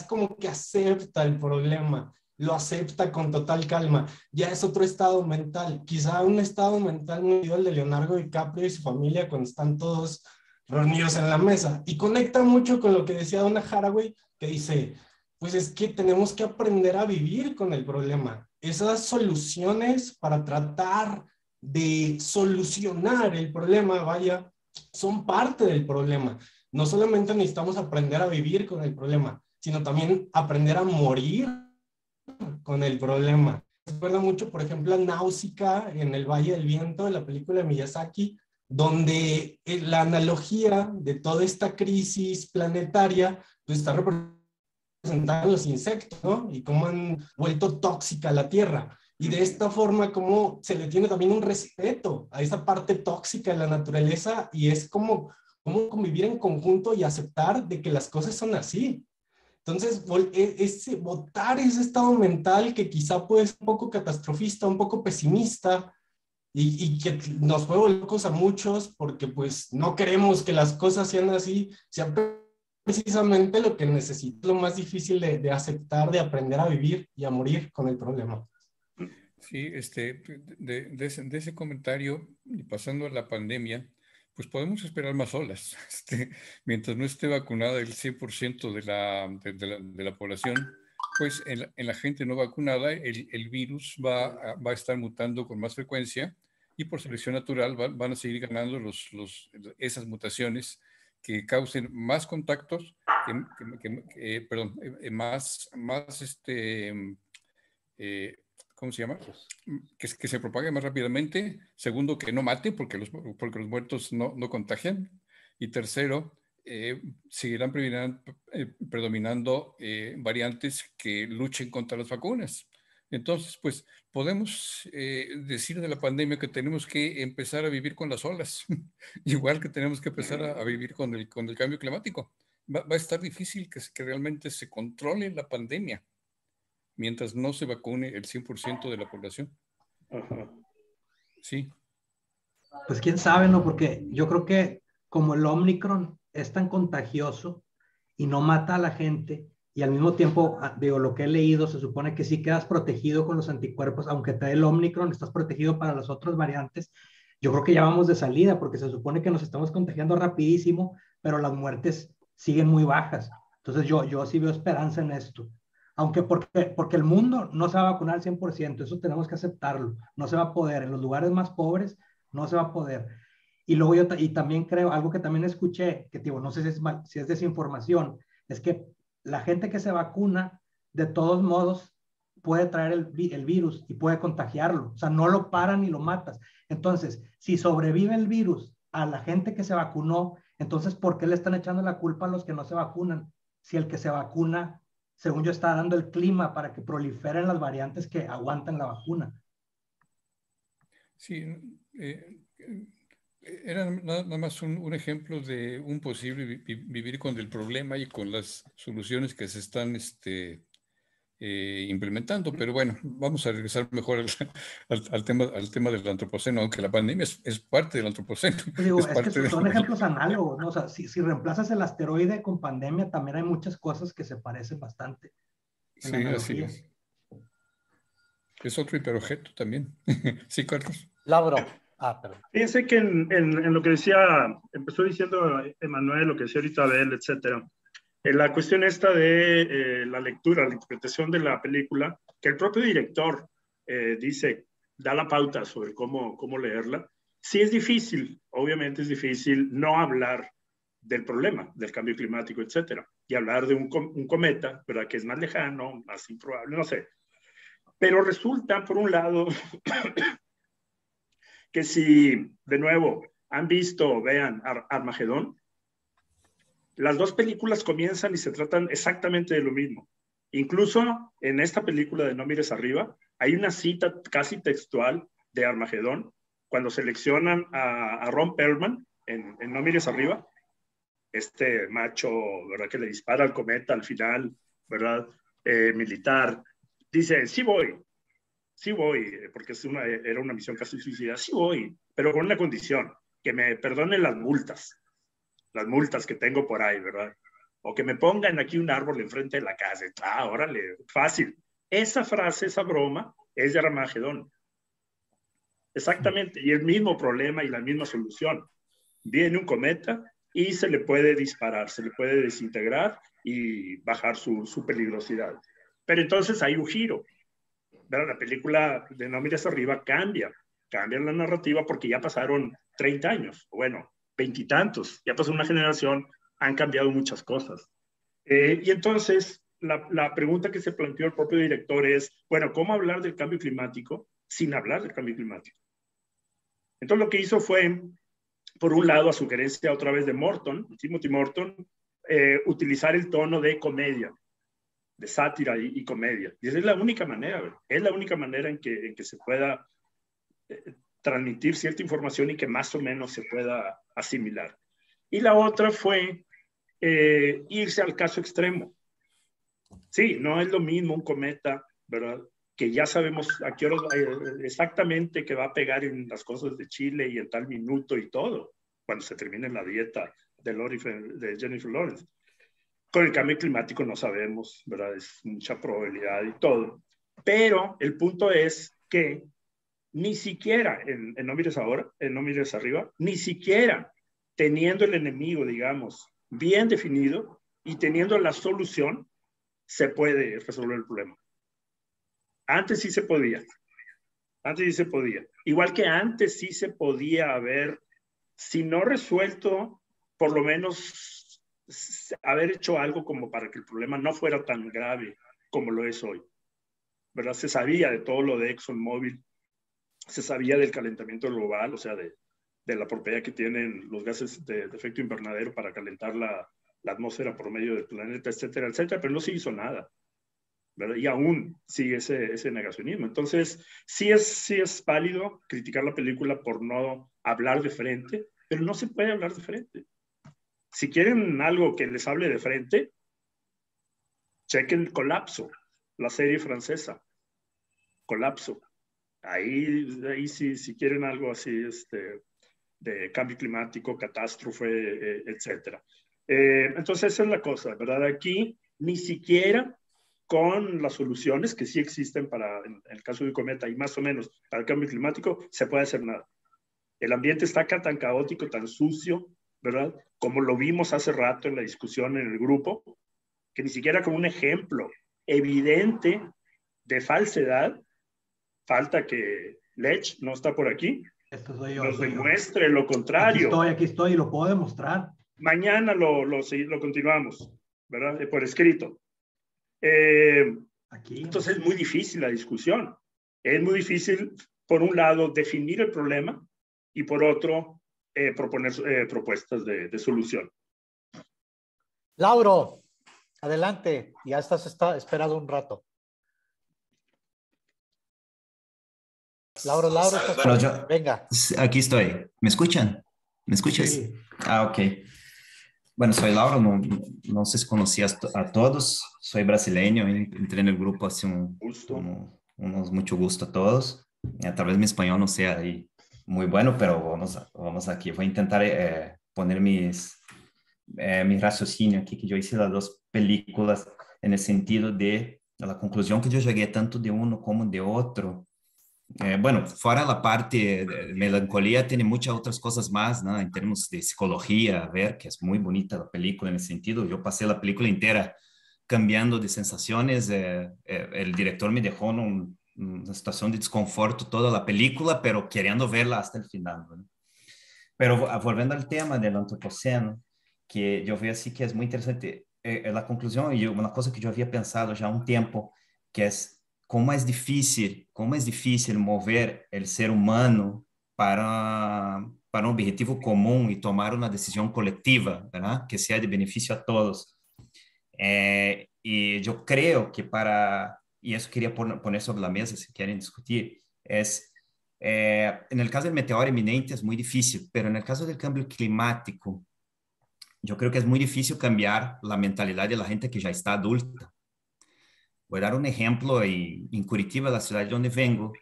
como que acepta el problema lo acepta con total calma. Ya es otro estado mental, quizá un estado mental muy el de Leonardo DiCaprio y su familia cuando están todos reunidos en la mesa. Y conecta mucho con lo que decía Donna Haraway, que dice, pues es que tenemos que aprender a vivir con el problema. Esas soluciones para tratar de solucionar el problema, vaya, son parte del problema. No solamente necesitamos aprender a vivir con el problema, sino también aprender a morir con el problema. Recuerdo mucho, por ejemplo, a Náusica en el Valle del Viento de la película de Miyazaki, donde eh, la analogía de toda esta crisis planetaria pues, está representada en los insectos. Y cómo han vuelto tóxica la Tierra. Y de esta forma, cómo se le tiene también un respeto a esa parte tóxica de la naturaleza y es como, como convivir en conjunto y aceptar de que las cosas son así. Entonces, e, ese, votar ese estado mental que quizá puede ser un poco catastrofista, un poco pesimista, y, y, que nos puede locos a muchos porque pues no queremos que las cosas sean así, sea precisamente lo que necesita, lo más difícil de, de, aceptar, de aprender a vivir y a morir con el problema. Sí, este, de, ese, de ese comentario, y pasando a la pandemia, pues podemos esperar más olas. Este, mientras no esté vacunada el 100% de la, de, la, de la, población, pues en la, en la, gente no vacunada el, el virus va va a, estar mutando con más frecuencia y por selección natural va, van a seguir ganando los, los, esas mutaciones que causen más contactos, que, perdón, eh, más, más este, eh, ¿cómo se llama? Que, que, se propague más rápidamente. Segundo, que no mate porque los, porque los muertos no, no contagian. Y tercero, eh, seguirán eh, predominando eh, variantes que luchen contra las vacunas. Entonces, pues podemos eh, decir de la pandemia que tenemos que empezar a vivir con las olas, igual que tenemos que empezar a, a, vivir con el, con el cambio climático. Va, va a estar difícil que, que realmente se controle la pandemia mientras no se vacune el 100% de la población. Ajá. Sí. Pues quién sabe, ¿no? Porque yo creo que como el Omicron es tan contagioso y no mata a la gente, y al mismo tiempo, ah, digo, lo que he leído, se supone que sí quedas protegido con los anticuerpos, aunque te dé el Omicron, estás protegido para las otras variantes. Yo creo que ya vamos de salida, porque se supone que nos estamos contagiando rapidísimo, pero las muertes siguen muy bajas. Entonces yo, yo sí veo esperanza en esto aunque porque, porque el mundo no se va a vacunar al 100%, eso tenemos que aceptarlo, no se va a poder, en los lugares más pobres no se va a poder. Y luego yo y también creo, algo que también escuché, que digo, no sé si es, mal, si es desinformación, es que la gente que se vacuna, de todos modos, puede traer el, el virus y puede contagiarlo, o sea, no lo paran ni lo matas. Entonces, si sobrevive el virus a la gente que se vacunó, entonces, ¿por qué le están echando la culpa a los que no se vacunan? Si el que se vacuna según yo, está dando el clima para que proliferen las variantes que aguantan la vacuna. Sí, eh, era nada más un, un, ejemplo de un posible vivir con el problema y con las soluciones que se están este, eh, implementando. Pero bueno, vamos a regresar mejor al, al, al, tema, al tema del antropoceno, aunque la pandemia es, es parte del antropoceno. Digo, es, es que son ejemplos análogos, ¿no? O sea, si, si, reemplazas el asteroide con pandemia, también hay muchas cosas que se parecen bastante. Sí, así es. Es otro hiperobjeto también. sí, Carlos. Lauro. Ah, perdón. Fíjense que en, en, en, lo que decía, empezó diciendo Emanuel, lo que decía ahorita Abel, etcétera la cuestión esta de eh, la lectura, la interpretación de la película, que el propio director eh, dice, da la pauta sobre cómo, cómo leerla, sí es difícil, obviamente es difícil no hablar del problema, del cambio climático, etcétera, y hablar de un, un cometa, ¿verdad? Que es más lejano, más improbable, no sé. Pero resulta, por un lado, que si, de nuevo, han visto, vean, Ar Armagedón, las dos películas comienzan y se tratan exactamente de lo mismo. Incluso en esta película de No mires arriba, hay una cita casi textual de Armagedón, cuando seleccionan a, Ron Perlman en, No mires arriba, este macho, ¿verdad? Que le dispara al cometa al final, ¿verdad? Eh, militar, dice, sí voy, sí voy, porque es una, era una misión casi suicida, sí voy, pero con una condición, que me perdonen las multas, las multas que tengo por ahí, ¿verdad? O que me pongan aquí un árbol enfrente de la casa. Ah, órale, fácil. Esa frase, esa broma, es de Armagedón. Exactamente, y el mismo problema y la misma solución. Viene un cometa y se le puede disparar, se le puede desintegrar y bajar su, su peligrosidad. Pero entonces hay un giro. ¿verdad? La película de No mires arriba cambia, cambia la narrativa porque ya pasaron 30 años, bueno, veintitantos, ya pasó una generación, han cambiado muchas cosas. Eh, y entonces, la, la, pregunta que se planteó el propio director es, bueno, ¿cómo hablar del cambio climático sin hablar del cambio climático? Entonces, lo que hizo fue, por un lado, a sugerencia otra vez de Morton, Timothy Morton, eh, utilizar el tono de comedia, de sátira y, y, comedia. Y esa es la única manera, es la única manera en que, en que se pueda eh, transmitir cierta información y que más o menos se pueda asimilar. Y la otra fue eh, irse al caso extremo. Sí, no es lo mismo un cometa, ¿verdad? Que ya sabemos a qué hora eh, exactamente que va a pegar en las cosas de Chile y en tal minuto y todo, cuando se termine la dieta de, de Jennifer Lawrence. Con el cambio climático no sabemos, ¿verdad? Es mucha probabilidad y todo. Pero el punto es que ni siquiera, en, No mires ahora, en No mires arriba, ni siquiera teniendo el enemigo, digamos, bien definido y teniendo la solución, se puede resolver el problema. Antes sí se podía. Antes sí se podía. Igual que antes sí se podía haber, si no resuelto, por lo menos haber hecho algo como para que el problema no fuera tan grave como lo es hoy. ¿Verdad? Se sabía de todo lo de ExxonMobil, se sabía del calentamiento global, o sea, de, la propiedad que tienen los gases de, efecto invernadero para calentar la, atmósfera por medio del planeta, etcétera, etcétera, pero no se hizo nada. ¿verdad? Y aún sigue ese, ese negacionismo. Entonces, sí es, sí es válido criticar la película por no hablar de frente, pero no se puede hablar de frente. Si quieren algo que les hable de frente, chequen Colapso, la serie francesa. Colapso ahí, ahí sí, si quieren algo así, este, de cambio climático, catástrofe, eh, etcétera. Eh, entonces, esa es la cosa, ¿verdad? Aquí ni siquiera con las soluciones que sí existen para, en, el caso de cometa y más o menos para el cambio climático, se puede hacer nada. El ambiente está acá tan caótico, tan sucio, ¿verdad? Como lo vimos hace rato en la discusión en el grupo, que ni siquiera como un ejemplo evidente de falsedad falta que Lech no está por aquí. Esto soy yo, nos soy demuestre yo. lo contrario. Aquí estoy, aquí estoy y lo puedo demostrar. Mañana lo, lo, lo continuamos, ¿verdad? Por escrito. Eh, aquí. Entonces es muy difícil la discusión. Es muy difícil, por un lado, definir el problema y por otro, eh, proponer eh, propuestas de, de, solución. Lauro, adelante. Ya estás está, esperado un rato. Laura, Laura, bueno, yo, venga. Aquí estoy. ¿Me escuchan? ¿Me escuchas? Sí. Ah, ok. Bueno, soy Laura, no, no sé si conocías a todos, soy brasileño, entré en el grupo hace un, un, unos mucho gusto a todos. Eh, tal vez mi español no sea ahí muy bueno, pero vamos, vamos aquí. Voy a intentar eh, poner mis, eh, mi raciocinio aquí, que yo hice las dos películas en el sentido de la conclusión que yo llegué tanto de uno como de otro eh, bueno, fuera la parte de melancolía, tiene muchas otras cosas más, ¿no? En términos de psicología, a ver, que es muy bonita la película en ese sentido. Yo pasé la película entera cambiando de sensaciones. Eh, eh, el director me dejó en un, una situación de desconforto toda la película, pero queriendo verla hasta el final. ¿no? Pero volviendo al tema del antropoceno, que yo veo así que es muy interesante, eh, la conclusión y una cosa que yo había pensado ya un tiempo, que es cómo es difícil, cómo es difícil mover el ser humano para, para un objetivo común y tomar una decisión colectiva, ¿verdad? Que sea de beneficio a todos. Eh, y yo creo que para, y eso quería poner sobre la mesa si quieren discutir, es, eh, en el caso del meteoro inminente es muy difícil, pero en el caso del cambio climático, yo creo que es muy difícil cambiar la mentalidad de la gente que ya está adulta. Voy a dar un ejemplo, y, en Curitiba, la ciudad de donde vengo,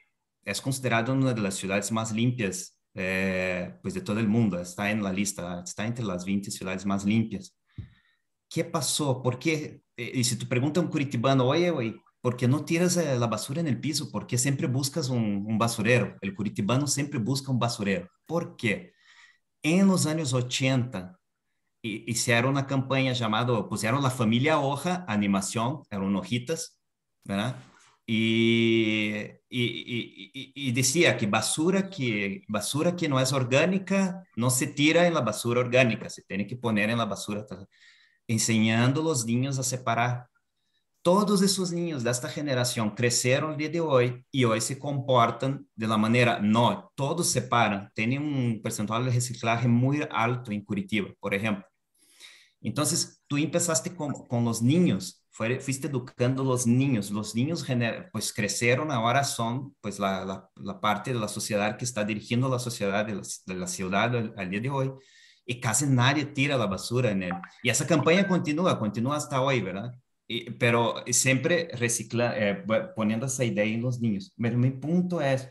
es considerada una de las ciudades más limpias eh, pues de todo el mundo, está en la lista, está entre las 20 ciudades más limpias. ¿Qué pasó? ¿Por qué? Eh, y si tú preguntas a un curitibano, oye, güey, ¿por qué no tiras eh, la basura en el piso? ¿Por qué siempre buscas un, un basurero? El curitibano siempre busca un basurero. ¿Por qué? En los años 80, hicieron una campaña llamada, pusieron la familia hoja, animación, eran hojitas, ¿verdad? Y, y, y, decía que basura que basura que no es orgánica no se tira en la basura orgánica, se tiene que poner en la basura, enseñando a los niños a separar. Todos esos niños de esta generación crecieron el día de hoy y hoy se comportan de la manera, no, todos separan, tienen un porcentaje de reciclaje muy alto en Curitiba, por ejemplo. Entonces, tú empezaste con, con los niños, fuiste educando los niños, los niños pues crecieron, ahora son pues la, la, la, parte de la sociedad que está dirigiendo la sociedad de la, de la ciudad al, al, día de hoy, y casi nadie tira la basura en él. Y esa campaña continúa, continúa hasta hoy, ¿verdad? Y, pero siempre recicla, eh, poniendo esa idea en los niños. Pero mi punto es,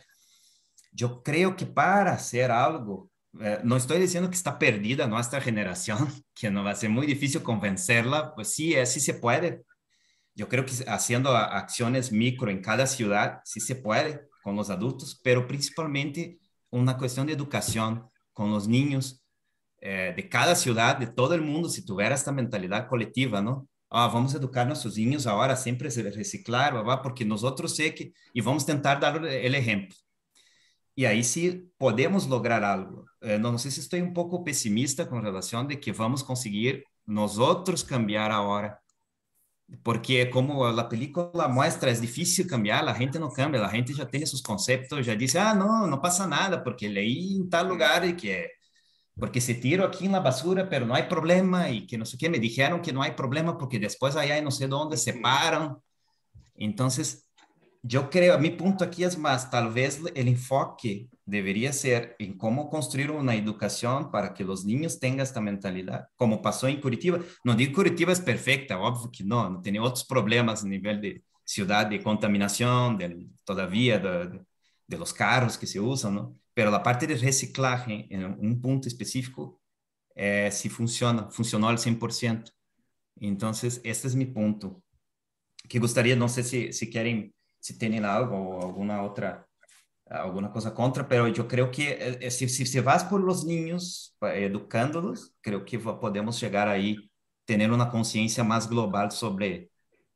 yo creo que para hacer algo eh, no estoy diciendo que está perdida nuestra generación, que no va a ser muy difícil convencerla, pues sí, sí se puede. Yo creo que haciendo acciones micro en cada ciudad, sí se puede con los adultos, pero principalmente una cuestión de educación con los niños eh, de cada ciudad, de todo el mundo, si tuviera esta mentalidad colectiva, ¿no? Ah, vamos a educar a nuestros niños ahora, siempre reciclar, ¿va? porque nosotros sé que, y vamos a tentar dar el ejemplo. Y ahí sí podemos lograr algo. Eh, no, no sé si estoy un poco pesimista con relación de que vamos a conseguir nosotros cambiar ahora. Porque como la película muestra, es difícil cambiar, la gente no cambia, la gente ya tiene sus conceptos, ya dice, ah, no, no pasa nada, porque leí en tal lugar y que, porque se tiro aquí en la basura, pero no hay problema y que no sé qué, me dijeron que no hay problema porque después allá no sé dónde se paran. Entonces, yo creo, mi punto aquí es más, tal vez el enfoque debería ser en cómo construir una educación para que los niños tengan esta mentalidad, como pasó en Curitiba. No digo Curitiba es perfecta, obvio que no, no tiene otros problemas a nivel de ciudad, de contaminación, del, todavía de, de, los carros que se usan, ¿no? Pero la parte de reciclaje en un punto específico eh, sí funciona, funcionó al 100%. Entonces, este es mi punto. Que gustaría, no sé si, si quieren si tienen algo o alguna otra, alguna cosa contra, pero yo creo que eh, eh, si, si se vas por los niños, educándolos, creo que podemos llegar ahí, tener una conciencia más global sobre,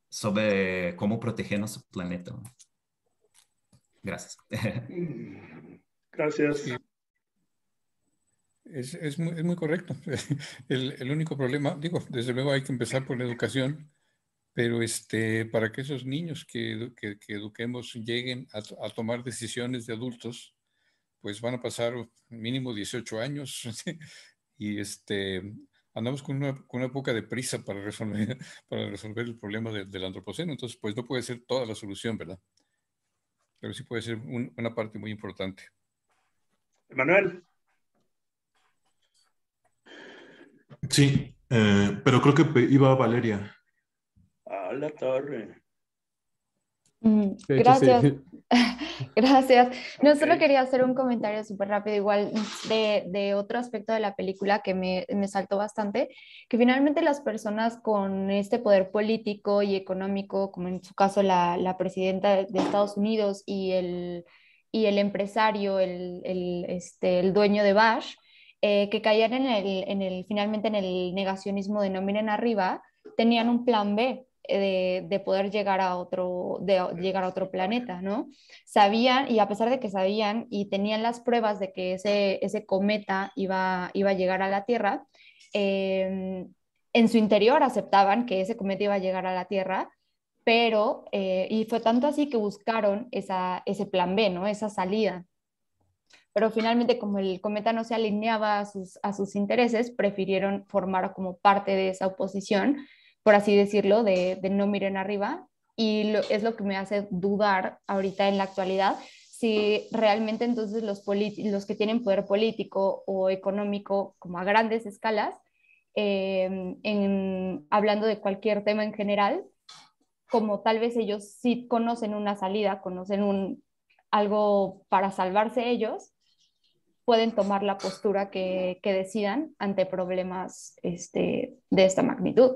sobre cómo proteger nuestro planeta. Gracias. Gracias. Es, es, muy, es muy correcto. El, el único problema, digo, desde luego hay que empezar por la educación, pero este, para que esos niños que, que, eduquemos lleguen a, a, tomar decisiones de adultos, pues van a pasar mínimo 18 años y este, andamos con una, con una poca de prisa para resolver, para resolver el problema del antropoceno, entonces pues no puede ser toda la solución, ¿verdad? Pero sí puede ser un, una parte muy importante. Manuel. Sí, eh, pero creo que iba Valeria la torre. Mm, gracias. Gracias. No solo quería hacer un comentario súper rápido, igual de, de, otro aspecto de la película que me, me, saltó bastante, que finalmente las personas con este poder político y económico, como en su caso la, la presidenta de Estados Unidos y el, y el empresario, el, el, este, el dueño de Bash, eh, que caían en el, en el, finalmente en el negacionismo de no miren arriba, tenían un plan B de, de, poder llegar a otro, de llegar a otro planeta, ¿no? Sabían, y a pesar de que sabían y tenían las pruebas de que ese, ese cometa iba, iba a llegar a la Tierra, eh, en su interior aceptaban que ese cometa iba a llegar a la Tierra, pero, eh, y fue tanto así que buscaron esa, ese plan B, ¿no? Esa salida. Pero finalmente, como el cometa no se alineaba a sus, a sus intereses, prefirieron formar como parte de esa oposición, por así decirlo, de, de no miren arriba. Y lo, es lo que me hace dudar ahorita en la actualidad si realmente entonces los, los que tienen poder político o económico como a grandes escalas eh, en, hablando de cualquier tema en general, como tal vez ellos sí conocen una salida, conocen un, algo para salvarse ellos, pueden tomar la postura que, que decidan ante problemas este, de esta magnitud.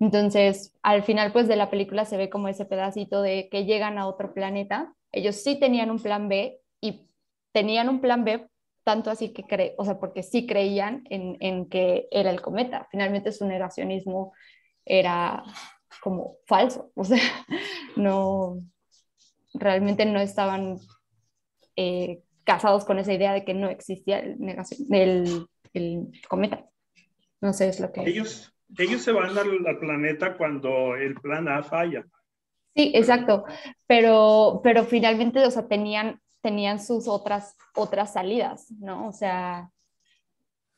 Entonces, al final pues de la película se ve como ese pedacito de que llegan a otro planeta. Ellos sí tenían un plan B y tenían un plan B tanto así que cree, o sea, porque sí creían en, en, que era el cometa. Finalmente su negacionismo era como falso, o sea, no, realmente no estaban eh, casados con esa idea de que no existía el, negación, el, el cometa. No sé, es lo que... Ellos, ellos se van al, al, planeta cuando el plan A falla. Sí, exacto, pero, pero finalmente, o sea, tenían tenían sus otras, otras salidas, ¿no? O sea,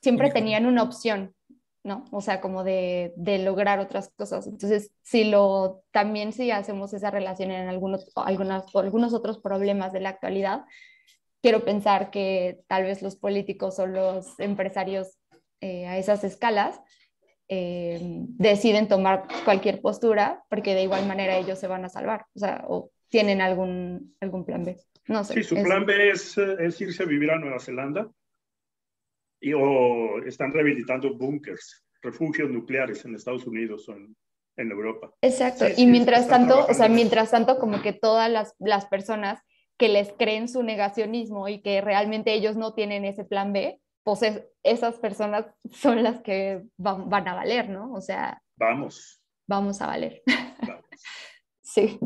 siempre tenían una opción, ¿no? O sea, como de, de, lograr otras cosas. Entonces, si lo, también si hacemos esa relación en algunos, algunas, algunos otros problemas de la actualidad, quiero pensar que tal vez los políticos o los empresarios eh, a esas escalas eh, deciden tomar cualquier postura porque de igual manera ellos se van a salvar, o sea, o tienen algún, algún plan B. No sé. Sí, su plan B es, es, irse a vivir a Nueva Zelanda y, o están rehabilitando búnkers, refugios nucleares en Estados Unidos o en, en Europa. Exacto. Sí, y mientras tanto, o sea, mientras tanto, como que todas las, las personas que les creen su negacionismo y que realmente ellos no tienen ese plan B, pues es, esas personas son las que van, van, a valer, ¿no? O sea. Vamos. Vamos a valer. Vamos. sí.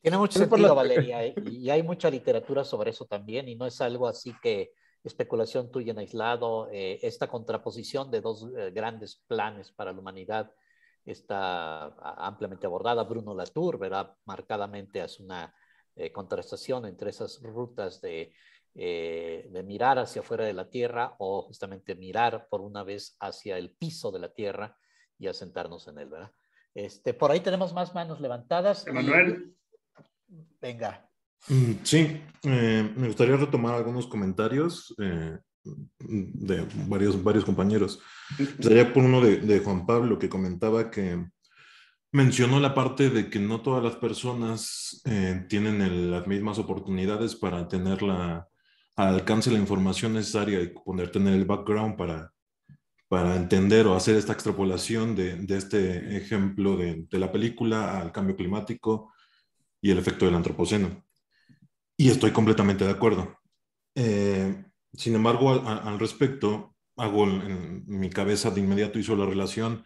Tiene mucho sentido, Valeria, ¿eh? y hay mucha literatura sobre eso también, y no es algo así que especulación tuya en aislado. Eh, esta contraposición de dos eh, grandes planes para la humanidad está ampliamente abordada. Bruno Latour, ¿verdad? Marcadamente hace una eh, contrastación entre esas rutas de, eh, de mirar hacia afuera de la Tierra o justamente mirar por una vez hacia el piso de la Tierra y asentarnos en él, ¿verdad? Este, por ahí tenemos más manos levantadas. Emanuel. Venga. Sí, eh, me gustaría retomar algunos comentarios eh, de varios, varios compañeros. Empezaría por uno de, de, Juan Pablo que comentaba que mencionó la parte de que no todas las personas eh, tienen el, las mismas oportunidades para tener la, al alcance la información necesaria y poder tener el background para, para entender o hacer esta extrapolación de, de este ejemplo de, de la película al cambio climático y el efecto del antropoceno. Y estoy completamente de acuerdo. Eh, sin embargo, al, al, respecto, hago en mi cabeza de inmediato hizo la relación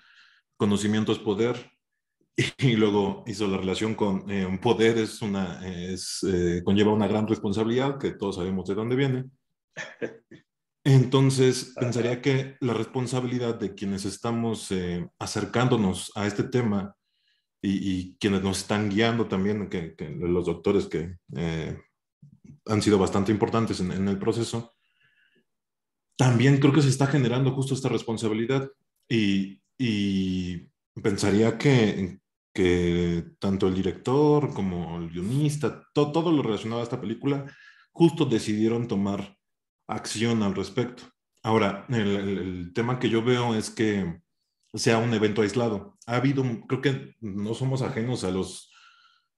conocimiento es poder y luego hizo la relación con eh, un poder es una es, eh, conlleva una gran responsabilidad que todos sabemos de dónde viene. Entonces, pensaría que la responsabilidad de quienes estamos eh, acercándonos a este tema y, y, quienes nos están guiando también, que, que los doctores que eh, han sido bastante importantes en, en, el proceso, también creo que se está generando justo esta responsabilidad y, y pensaría que, que, tanto el director como el guionista, to, todo lo relacionado a esta película, justo decidieron tomar acción al respecto. Ahora, el, tema que yo veo es que sea un evento aislado. Ha habido, creo que no somos ajenos a los,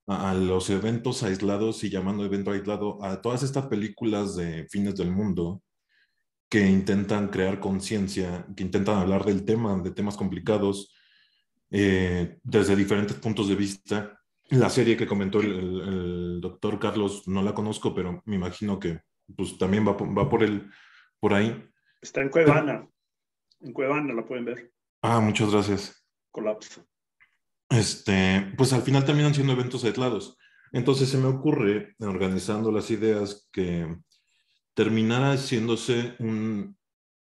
a los eventos aislados y llamando evento aislado a todas estas películas de fines del mundo que intentan crear conciencia, que intentan hablar del tema, de temas complicados, eh, desde diferentes puntos de vista. La serie que comentó el, el, el, doctor Carlos no la conozco, pero me imagino que pues, también va, va por, el, por ahí. Está en Cuevana. En Cuevana la pueden ver. Ah, muchas gracias. Colapso. este, pues al final terminan siendo eventos aislados. Entonces se me ocurre, organizando las ideas, que terminara haciéndose un,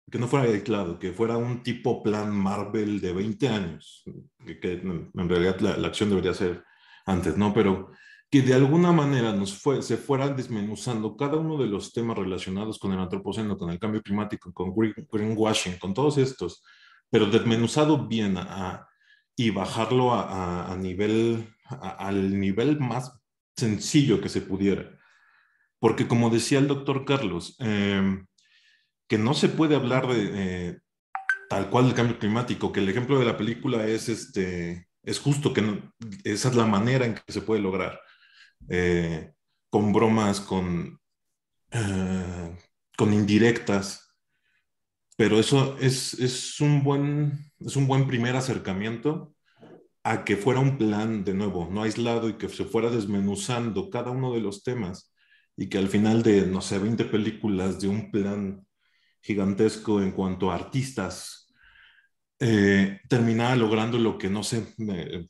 que no fuera aislado, que fuera un tipo plan Marvel de 20 años, que, en realidad la, la, acción debería ser antes, ¿no? Pero que de alguna manera nos fue, se fueran desmenuzando cada uno de los temas relacionados con el antropoceno, con el cambio climático, con greenwashing, con todos estos, pero desmenuzado bien a, y bajarlo a, a nivel, al nivel más sencillo que se pudiera. Porque como decía el doctor Carlos, eh, que no se puede hablar de eh, tal cual del cambio climático, que el ejemplo de la película es, este, es justo, que esa es la manera en que se puede lograr. Eh, con bromas, con, eh, con indirectas, pero eso es, es, un buen, es un buen primer acercamiento a que fuera un plan de nuevo, no aislado y que se fuera desmenuzando cada uno de los temas y que al final de, no sé, 20 películas de un plan gigantesco en cuanto a artistas, eh, terminaba logrando lo que no sé,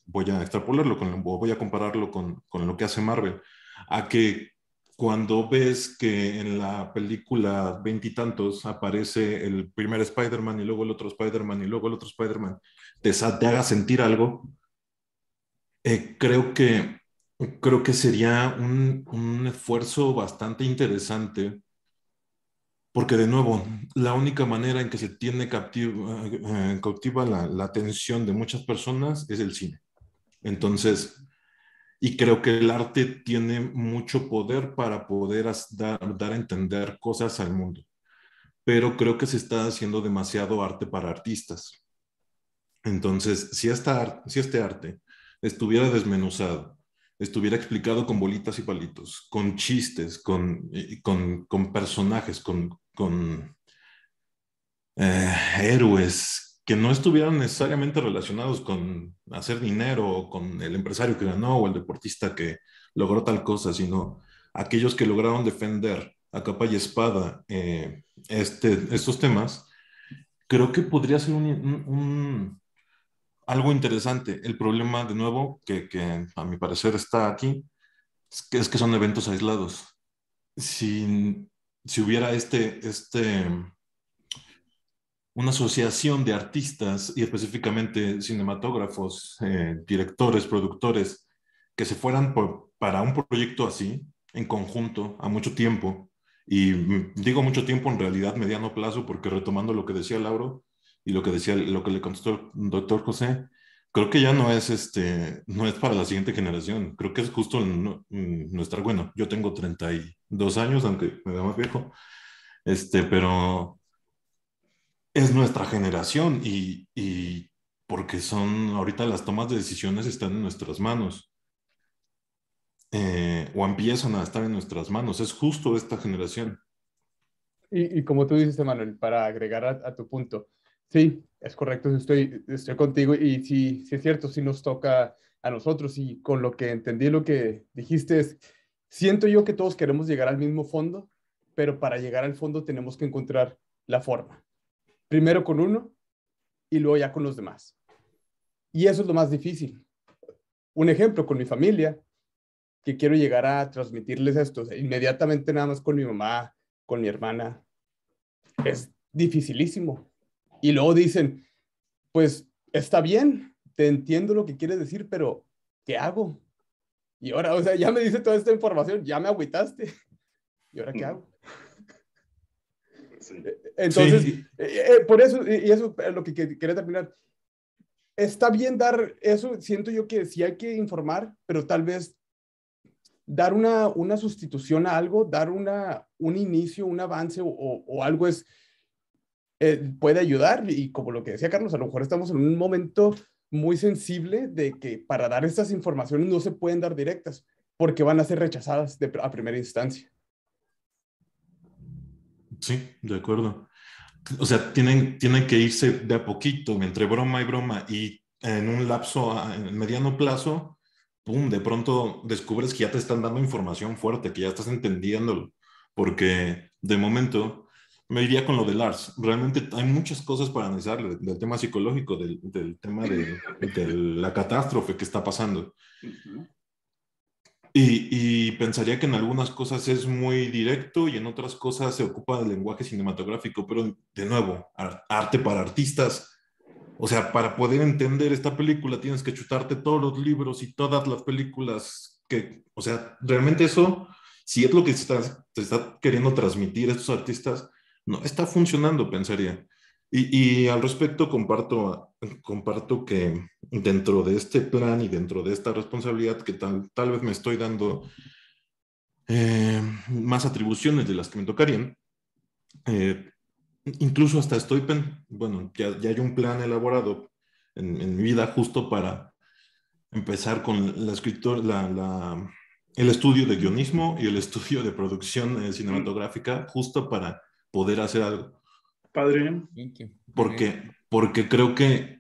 voy a extrapolarlo, con, voy a compararlo con, con, lo que hace Marvel, a que cuando ves que en la película veintitantos aparece el primer Spider-Man y luego el otro Spider-Man y luego el otro Spider-Man, te, te, haga sentir algo, eh, creo, que, creo que sería un, un esfuerzo bastante interesante porque de nuevo, la única manera en que se tiene captiva, eh, cautiva la, la, atención de muchas personas es el cine. Entonces, y creo que el arte tiene mucho poder para poder dar, dar a entender cosas al mundo, pero creo que se está haciendo demasiado arte para artistas. Entonces, si, esta, si este arte estuviera desmenuzado, estuviera explicado con bolitas y palitos, con chistes, con, con, con personajes, con, con eh, héroes que no estuvieran necesariamente relacionados con hacer dinero o con el empresario que ganó o el deportista que logró tal cosa, sino aquellos que lograron defender a capa y espada eh, este, estos temas, creo que podría ser un algo interesante. El problema, de nuevo, que, que, a mi parecer está aquí, es que, son eventos aislados. Si, si hubiera este, este, una asociación de artistas y específicamente cinematógrafos, eh, directores, productores, que se fueran para un proyecto así, en conjunto, a mucho tiempo, y digo mucho tiempo en realidad mediano plazo, porque retomando lo que decía Lauro, y lo que decía, lo que le contestó el doctor José, creo que ya no es este, no es para la siguiente generación. Creo que es justo nuestra, bueno, yo tengo 32 años, aunque me veo más viejo, este, pero es nuestra generación y, y porque son, ahorita las tomas de decisiones están en nuestras manos. Eh, o empiezan a estar en nuestras manos. Es justo esta generación. Y, y como tú dices, Manuel, para agregar a tu punto, Sí, es correcto, estoy, estoy contigo y sí, sí es cierto, sí nos toca a nosotros y con lo que entendí lo que dijiste es, siento yo que todos queremos llegar al mismo fondo, pero para llegar al fondo tenemos que encontrar la forma. Primero con uno y luego ya con los demás. Y eso es lo más difícil. Un ejemplo con mi familia, que quiero llegar a transmitirles esto, inmediatamente nada más con mi mamá, con mi hermana, es dificilísimo y luego dicen, pues está bien, te entiendo lo que quieres decir, pero ¿qué hago? Y ahora, o sea, ya me dice toda esta información, ya me agüitaste. ¿Y ahora qué hago? Entonces, eh, eh, por eso, y eso es lo que quería terminar. Está bien dar eso, siento yo que sí hay que informar, pero tal vez dar una, una sustitución a algo, dar una, un inicio, un avance o, o algo es, eh, puede ayudar y como lo que decía Carlos, a lo mejor estamos en un momento muy sensible de que para dar estas informaciones no se pueden dar directas porque van a ser rechazadas de, a primera instancia. Sí, de acuerdo. O sea, tienen, tienen que irse de a poquito, entre broma y broma, y en un lapso, en mediano plazo, de pronto descubres que ya te están dando información fuerte, que ya estás entendiéndolo, porque de momento me iría con lo de Lars. Realmente hay muchas cosas para analizar del, del tema psicológico, del, del tema de, de, la catástrofe que está pasando. Y, y, pensaría que en algunas cosas es muy directo y en otras cosas se ocupa del lenguaje cinematográfico, pero de nuevo, arte para artistas. O sea, para poder entender esta película tienes que chutarte todos los libros y todas las películas que, o sea, realmente eso, si es lo que se está, se está queriendo transmitir estos artistas, no está funcionando, pensaría. Y, y, al respecto comparto, comparto que dentro de este plan y dentro de esta responsabilidad que tal, tal vez me estoy dando eh, más atribuciones de las que me tocarían, eh, incluso hasta estoy, bueno, ya, ya, hay un plan elaborado en, en, mi vida justo para empezar con la escritor, la, la, el estudio de guionismo y el estudio de producción eh, cinematográfica, justo para poder hacer algo. Padre. Porque, porque creo que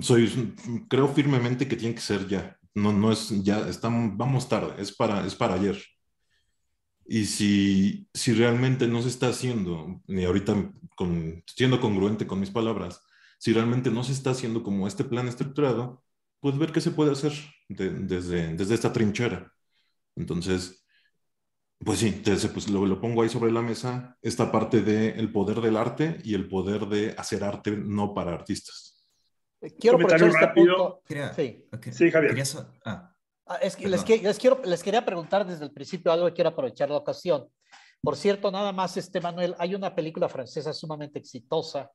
soy, creo firmemente que tiene que ser ya. No, no es ya, estamos, vamos tarde, es para, es para ayer. Y si, si realmente no se está haciendo, y ahorita con, siendo congruente con mis palabras, si realmente no se está haciendo como este plan estructurado, pues ver qué se puede hacer de, desde, desde esta trinchera. Entonces, pues sí, entonces, pues lo, lo, pongo ahí sobre la mesa, esta parte del el poder del arte y el poder de hacer arte no para artistas. Quiero aprovechar este punto. Quería, sí. Okay. sí, Javier. Quería ah, ah, es que les, les, quiero, les quería preguntar desde el principio algo que quiero aprovechar la ocasión. Por cierto, nada más, este Manuel, hay una película francesa sumamente exitosa.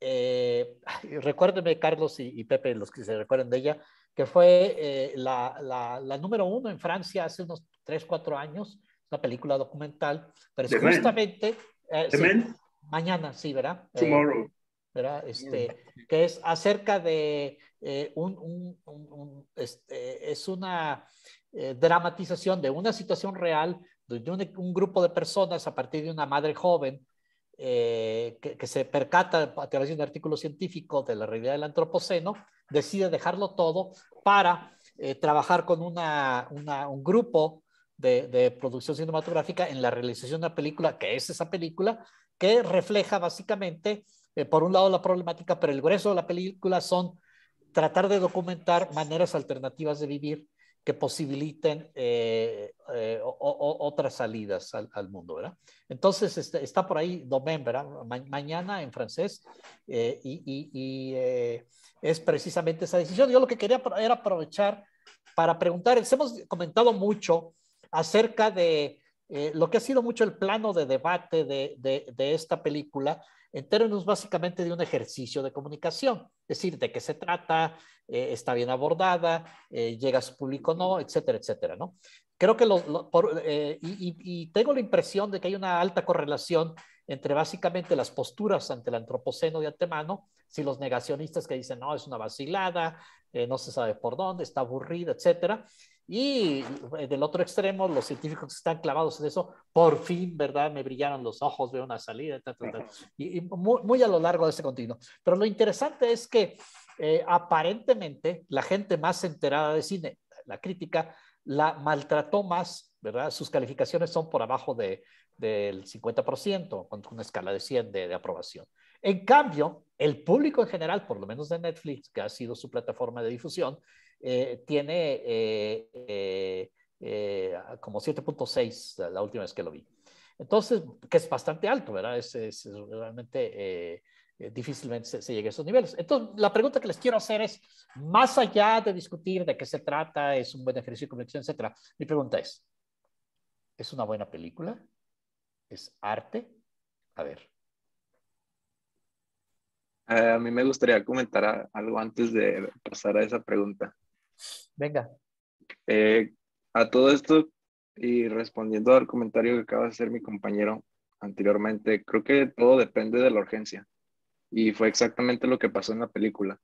Eh, recuérdenme, Carlos y, y, Pepe, los que se recuerden de ella, que fue eh, la, la, la número uno en Francia hace unos 3, 4 años una película documental, pero es justamente... Eh, sí, mañana, sí, ¿verdad? Tomorrow. Eh, ¿verdad? Este, que es acerca de eh, un, un, un, un, este, es una eh, dramatización de una situación real de un, grupo de personas a partir de una madre joven eh, que, que, se percata a través de un artículo científico de la realidad del antropoceno, decide dejarlo todo para eh, trabajar con una, una, un grupo de, producción cinematográfica en la realización de una película, que es esa película, que refleja básicamente, eh, por un lado, la problemática, pero el grueso de la película son tratar de documentar maneras alternativas de vivir que posibiliten eh, eh, otras salidas al, mundo, ¿verdad? Entonces, este, está por ahí Domain, ¿verdad? Ma mañana en francés, y, y, es precisamente esa decisión. Yo lo que quería era aprovechar para preguntar, hemos comentado mucho acerca de eh, lo que ha sido mucho el plano de debate de, de, de, esta película en términos básicamente de un ejercicio de comunicación, es decir, de qué se trata, eh, está bien abordada, eh, llega a su público no, etcétera, etcétera, ¿no? Creo que lo, lo por, eh, y, y, tengo la impresión de que hay una alta correlación entre básicamente las posturas ante el antropoceno de antemano, si los negacionistas que dicen, no, es una vacilada, eh, no se sabe por dónde, está aburrida, etcétera, y eh, del otro extremo, los científicos que están clavados en eso, por fin, ¿verdad? Me brillaron los ojos, veo una salida, tal, tal, tal. Y, y muy, muy, a lo largo de ese continuo. Pero lo interesante es que eh, aparentemente la gente más enterada de cine, la crítica, la maltrató más, ¿verdad? Sus calificaciones son por abajo de, del 50%, con una escala de 100 de, de aprobación. En cambio, el público en general, por lo menos de Netflix, que ha sido su plataforma de difusión, eh, tiene eh, eh, eh como 7.6 la última vez que lo vi. Entonces, que es bastante alto, ¿verdad? Es, es realmente eh, difícilmente se, se llegue a esos niveles. Entonces, la pregunta que les quiero hacer es, más allá de discutir de qué se trata, es un buen ejercicio de conexión, etcétera, mi pregunta es, ¿es una buena película? ¿Es arte? A ver. A mí me gustaría comentar algo antes de pasar a esa pregunta. Venga. Eh, a todo esto y respondiendo al comentario que acaba de hacer mi compañero anteriormente, creo que todo depende de la urgencia. Y fue exactamente lo que pasó en la película.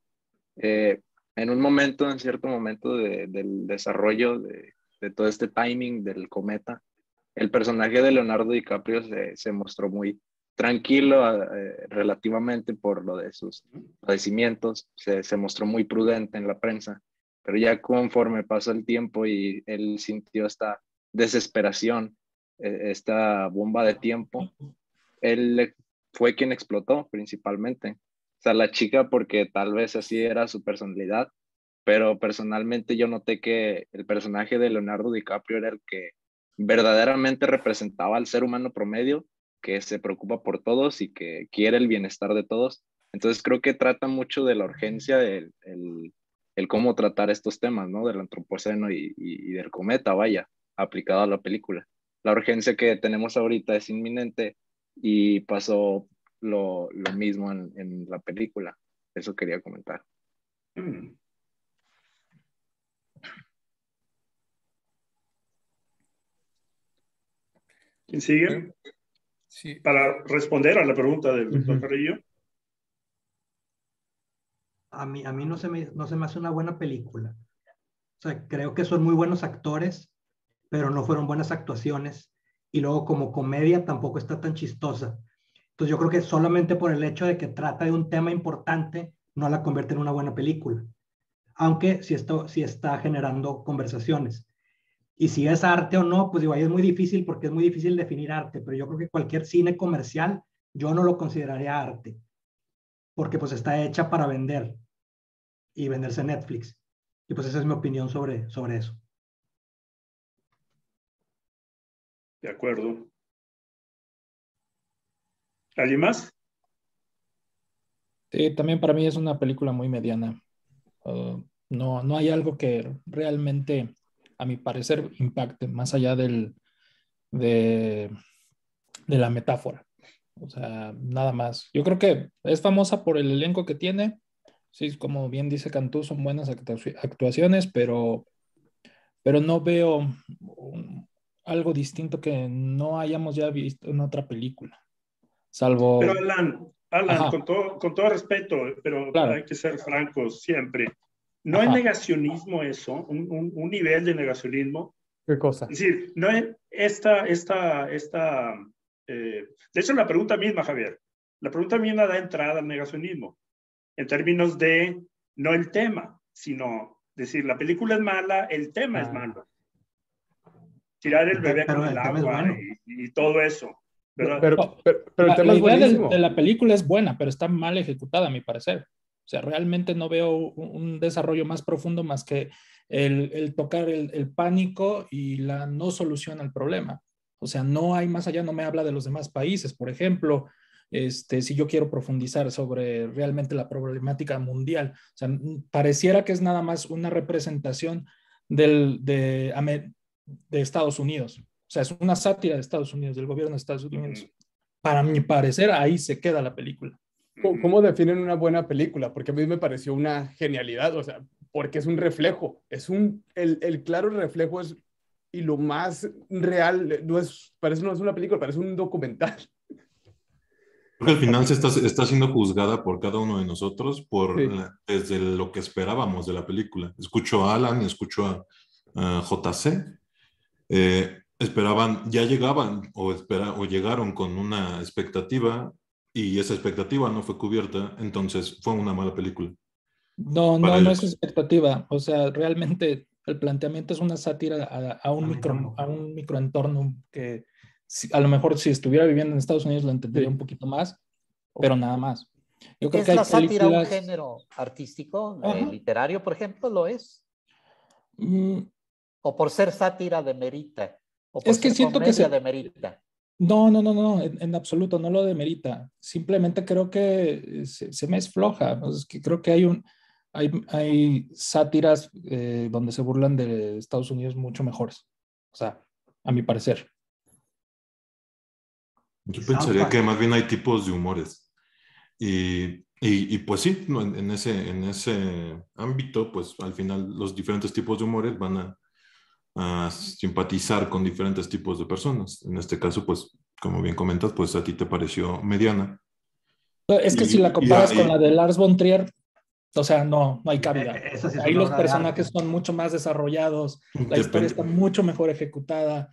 Eh, en un momento, en cierto momento de, del desarrollo de, de, todo este timing del cometa, el personaje de Leonardo DiCaprio se, se mostró muy tranquilo eh, relativamente por lo de sus padecimientos, se, se mostró muy prudente en la prensa pero ya conforme pasó el tiempo y él sintió esta desesperación, e, esta bomba de tiempo, él fue quien explotó principalmente. O sea, la chica porque tal vez así era su personalidad, pero personalmente yo noté que el personaje de Leonardo DiCaprio era el que verdaderamente representaba al ser humano promedio que se preocupa por todos y que quiere el bienestar de todos. Entonces creo que trata mucho de la urgencia, el, el, cómo tratar estos temas, ¿no? Del antropoceno y, y, del cometa, vaya, aplicado a la película. La urgencia que tenemos ahorita es inminente y pasó lo, lo mismo en, en, la película. Eso quería comentar. Mm. ¿Quién sigue? Sí. Para responder a la pregunta del doctor Carrillo. A mí, a mí no, se me, no se me hace una buena película. O sea, creo que son muy buenos actores, pero no fueron buenas actuaciones. Y luego como comedia tampoco está tan chistosa. Entonces yo creo que solamente por el hecho de que trata de un tema importante, no la convierte en una buena película. Aunque sí, esto, sí está generando conversaciones. Y si es arte o no, pues digo, ahí es muy difícil porque es muy difícil definir arte, pero yo creo que cualquier cine comercial yo no lo consideraría arte, porque pues está hecha para vender y venderse Netflix. Y pues esa es mi opinión sobre, sobre eso. De acuerdo. ¿Alguien más? Sí, también para mí es una película muy mediana. Uh, no, no hay algo que realmente a mi parecer, impacte más allá del, de, de la metáfora. O sea, nada más. Yo creo que es famosa por el elenco que tiene. Sí, como bien dice Cantú, son buenas actuaciones, pero, pero no veo algo distinto que no hayamos ya visto en otra película. Salvo. Pero Alan, Alan con todo, con todo respeto, pero hay que ser francos siempre. ¿No es negacionismo eso? ¿Un, un, nivel de negacionismo? ¿Qué cosa? Es decir, no es esta, esta, esta, eh, de hecho la pregunta misma, Javier, la pregunta misma da entrada al negacionismo, en términos de, no el tema, sino decir, la película es mala, el tema es ah. malo. Tirar el bebé con el agua y, todo eso. Pero, pero, pero, el tema la idea de la película es buena, pero está mal ejecutada, a mi parecer. O sea, realmente no veo un desarrollo más profundo más que el, tocar el, pánico y la no solución al problema. O sea, no hay más allá, no me habla de los demás países. Por ejemplo, este, si yo quiero profundizar sobre realmente la problemática mundial, o sea, pareciera que es nada más una representación del, de, de Estados Unidos. O sea, es una sátira de Estados Unidos, del gobierno de Estados Unidos. Para mi parecer, ahí se queda la película. ¿Cómo definen una buena película? Porque a mí me pareció una genialidad, o sea, porque es un reflejo, es un, el, el claro reflejo es, y lo más real, no es, parece no es una película, parece un documental. Porque al final se está, está siendo juzgada por cada uno de nosotros por desde lo que esperábamos de la película. Escucho a Alan y escucho a, JC. Eh, esperaban, ya llegaban o, espera, o llegaron con una expectativa y esa expectativa no fue cubierta, entonces fue una mala película. No, no, no es expectativa. O sea, realmente el planteamiento es una sátira a, un, micro, a un microentorno que a lo mejor si estuviera viviendo en Estados Unidos lo entendería un poquito más, pero nada más. Yo creo ¿Es que la sátira un género artístico, eh, literario, por ejemplo, lo es? Mm. ¿O por ser sátira demerita? ¿O por es que siento que se demerita? No, no, no, no, en, absoluto, no lo demerita. Simplemente creo que se, me es floja. Es que creo que hay un, hay, hay sátiras eh, donde se burlan de Estados Unidos mucho mejores. O sea, a mi parecer. Yo pensaría que más bien hay tipos de humores. Y, y, pues sí, en, ese, en ese ámbito, pues al final los diferentes tipos de humores van a, a simpatizar con diferentes tipos de personas. En este caso, pues, como bien comentas, pues a ti te pareció mediana. Es que si la comparas con la de Lars von Trier, o sea, no, no hay cabida. Eh, Ahí los personajes son mucho más desarrollados, la historia está mucho mejor ejecutada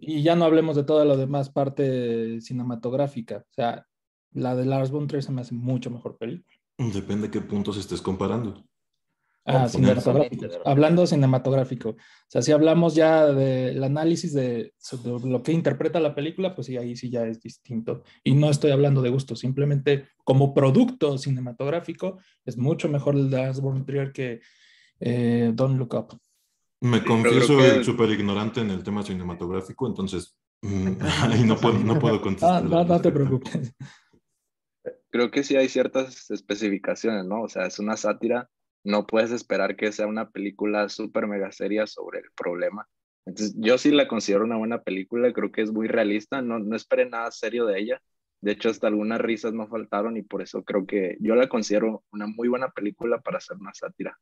y ya no hablemos de toda la demás parte cinematográfica. O sea, la de Lars von Trier se me hace mucho mejor película. Depende de qué puntos estés comparando. Ah, cinematográfico. Hablando cinematográfico. O sea, si hablamos ya del análisis de, lo que interpreta la película, pues sí, ahí sí ya es distinto. Y no estoy hablando de gusto, simplemente como producto cinematográfico es mucho mejor el de Lars von Trier que eh, Don't Look Up. Me confieso que... súper ignorante en el tema cinematográfico, entonces mm, ahí no puedo, no puedo contestar. no, no te preocupes. Creo que sí hay ciertas especificaciones, ¿no? O sea, es una sátira no puedes esperar que sea una película súper mega seria sobre el problema. Entonces, yo sí la considero una buena película, creo que es muy realista, no, no esperé nada serio de ella. De hecho, hasta algunas risas no faltaron y por eso creo que yo la considero una muy buena película para hacer una sátira.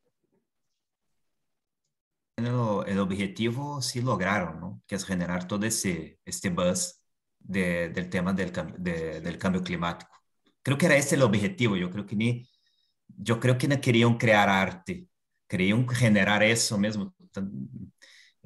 El, objetivo sí lograron, ¿no? Que es generar todo ese este buzz de, del tema del, de, del cambio climático. Creo que era ese el objetivo, yo creo que ni yo creo que no querían crear arte, querían generar eso mismo.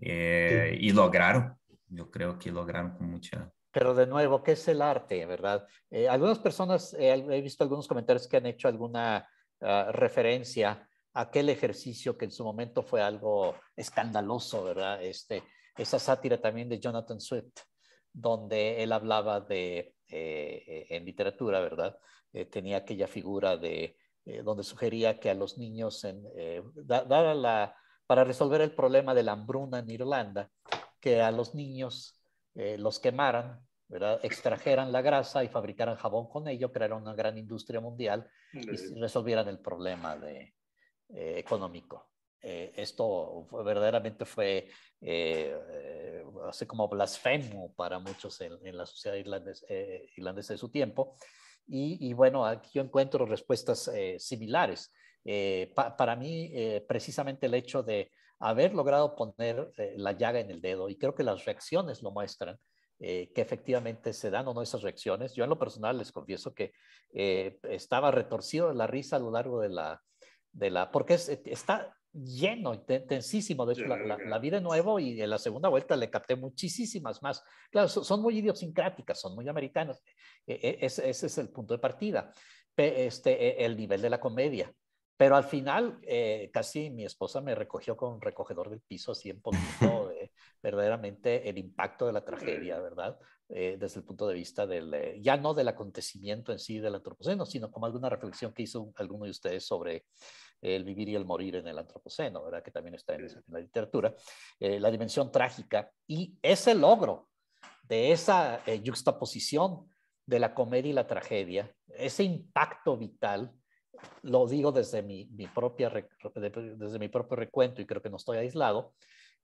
Eh, y lograron, yo creo que lograron con mucha... Pero de nuevo, ¿qué es el arte, verdad? Eh, algunas personas, eh, he visto algunos comentarios que han hecho alguna ah, referencia aquel ejercicio que en su momento fue algo escandaloso, ¿verdad? Este, esa sátira también de Jonathan Swift, donde él hablaba de, en literatura, ¿verdad? tenía aquella figura de eh, donde sugería que a los niños, en, eh, la, para resolver el problema de la hambruna en Irlanda, que a los niños eh, los quemaran, ¿verdad? extrajeran la grasa y fabricaran jabón con ello, crearan una gran industria mundial y resolvieran el problema de, económico. esto verdaderamente fue así como blasfemo para muchos en, en la sociedad irlandesa de su tiempo. Y, bueno, aquí yo encuentro respuestas eh, similares. Eh, para mí, eh, precisamente el hecho de haber logrado poner la llaga en el dedo, y creo que las reacciones lo muestran, que efectivamente se dan o no esas reacciones. Yo en lo personal les confieso que estaba retorcido de la risa a lo largo de la, de la porque está lleno, intensísimo. De hecho, la, vi de nuevo y en la segunda vuelta le capté muchísimas más. Claro, son muy idiosincráticas, son muy americanas. E, e, ese, es el punto de partida. Este, e, el nivel de la comedia. Pero al final, eh, casi mi esposa me recogió con recogedor del piso, así en poquito, eh, verdaderamente el impacto de la tragedia, ¿verdad? Eh, desde el punto de vista del, ya no del acontecimiento en sí del antropoceno, sino como alguna reflexión que hizo alguno de ustedes sobre el vivir y el morir en el antropoceno, ¿verdad? Que también está en, la literatura, la dimensión trágica y ese logro de esa juxtaposición de la comedia y la tragedia, ese impacto vital, lo digo desde mi, propia, desde mi propio recuento y creo que no estoy aislado,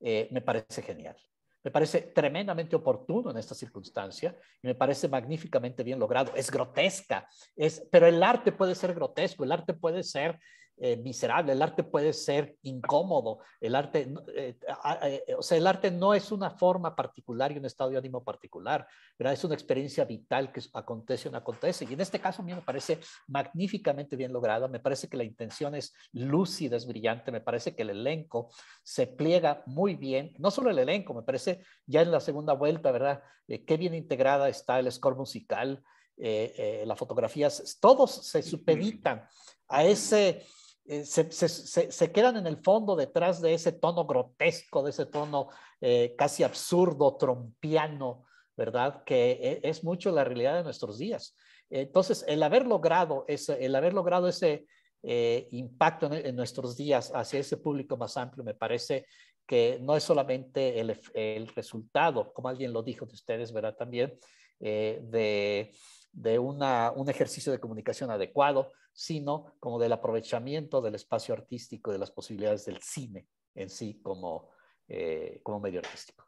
eh, me parece genial. Me parece tremendamente oportuno en esta circunstancia y me parece magníficamente bien logrado. Es grotesca, es, pero el arte puede ser grotesco, el arte puede ser eh, miserable, el arte puede ser incómodo, el arte, eh, eh, o sea, el arte no es una forma particular y un estado de ánimo particular, ¿verdad? es una experiencia vital que acontece o no acontece. Y en este caso a mí me parece magníficamente bien logrado, me parece que la intención es lúcida, es brillante, me parece que el elenco se pliega muy bien, no solo el elenco, me parece ya en la segunda vuelta, ¿verdad? qué bien integrada está el score musical, la fotografía, todos se supeditan a ese eh, se, quedan en el fondo detrás de ese tono grotesco, de ese tono eh, casi absurdo, trompiano, ¿verdad? Que e, es mucho la realidad de nuestros días. Entonces, el haber logrado ese, el haber logrado ese eh, impacto en, nuestros días hacia ese público más amplio, me parece que no es solamente el, el resultado, como alguien lo dijo de ustedes, ¿verdad? También de de una, un ejercicio de comunicación adecuado, sino como del aprovechamiento del espacio artístico, de las posibilidades del cine en sí como, eh, como medio artístico.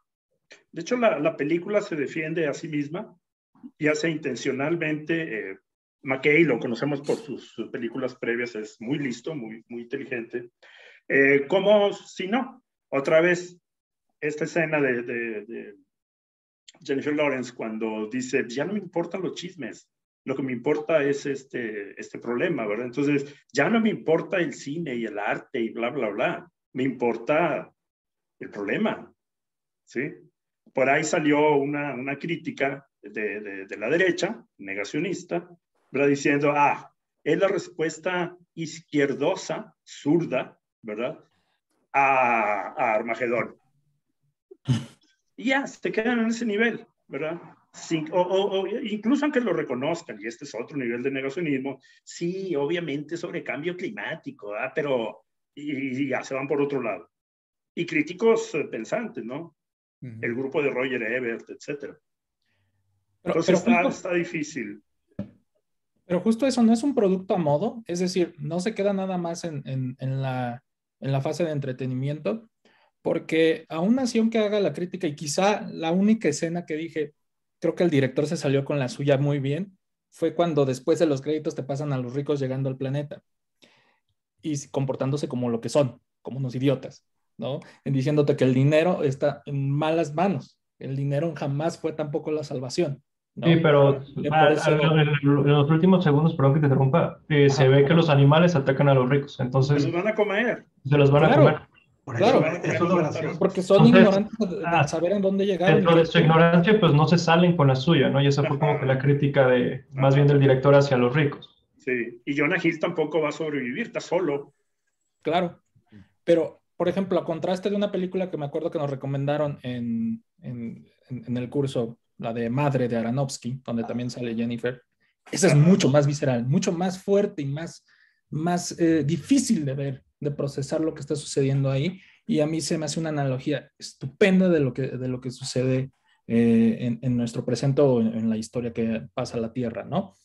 De hecho, la, la, película se defiende a sí misma y hace intencionalmente. Eh, McKay, lo conocemos por sus, películas previas, es muy listo, muy, muy inteligente. Eh, como si no, otra vez, esta escena de, de Jennifer Lawrence cuando dice, ya no me importan los chismes, lo que me importa es este, este problema, ¿verdad? Entonces, ya no me importa el cine y el arte y bla, bla, bla, me importa el problema, ¿sí? Por ahí salió una, una crítica de, de, la derecha, negacionista, ¿verdad? Diciendo, ah, es la respuesta izquierdosa, zurda, ¿verdad? A, a Armagedón. Y ya, se quedan en ese nivel, ¿verdad? o, incluso aunque lo reconozcan, y este es otro nivel de negacionismo, sí, obviamente sobre cambio climático, ¿ah? pero y, ya se van por otro lado. Y críticos eh, pensantes, ¿no? El grupo de Roger Ebert, etc. Entonces está, está difícil. Pero justo eso no es un producto a modo, es decir, no se queda nada más en, en, en, la, en la fase de entretenimiento, porque aún así, aunque haga la crítica, y quizá la única escena que dije, creo que el director se salió con la suya muy bien, fue cuando después de los créditos te pasan a los ricos llegando al planeta y comportándose como lo que son, como unos idiotas, ¿no? En diciéndote que el dinero está en malas manos, el dinero jamás fue tampoco la salvación. Sí, pero en los últimos segundos, perdón que te interrumpa, eh, se ve que los animales atacan a los ricos, entonces... Se los van a comer. Se los van a comer claro, eso, porque son ignorantes de, ah, saber en dónde llegar. Dentro de su ignorancia, pues no se salen con la suya, ¿no? Y esa fue como que la crítica de, más bien del director hacia los ricos. Sí, y Jonah Hill tampoco va a sobrevivir, está solo. Claro, pero, por ejemplo, a contraste de una película que me acuerdo que nos recomendaron en, en, en el curso, la de Madre de Aronofsky, donde también sale Jennifer, esa es mucho más visceral, mucho más fuerte y más, más eh, difícil de ver de procesar lo que está sucediendo ahí. Y a mí se me hace una analogía estupenda de lo que, de lo que sucede eh, en, nuestro presente o en, la historia que pasa la Tierra, ¿no?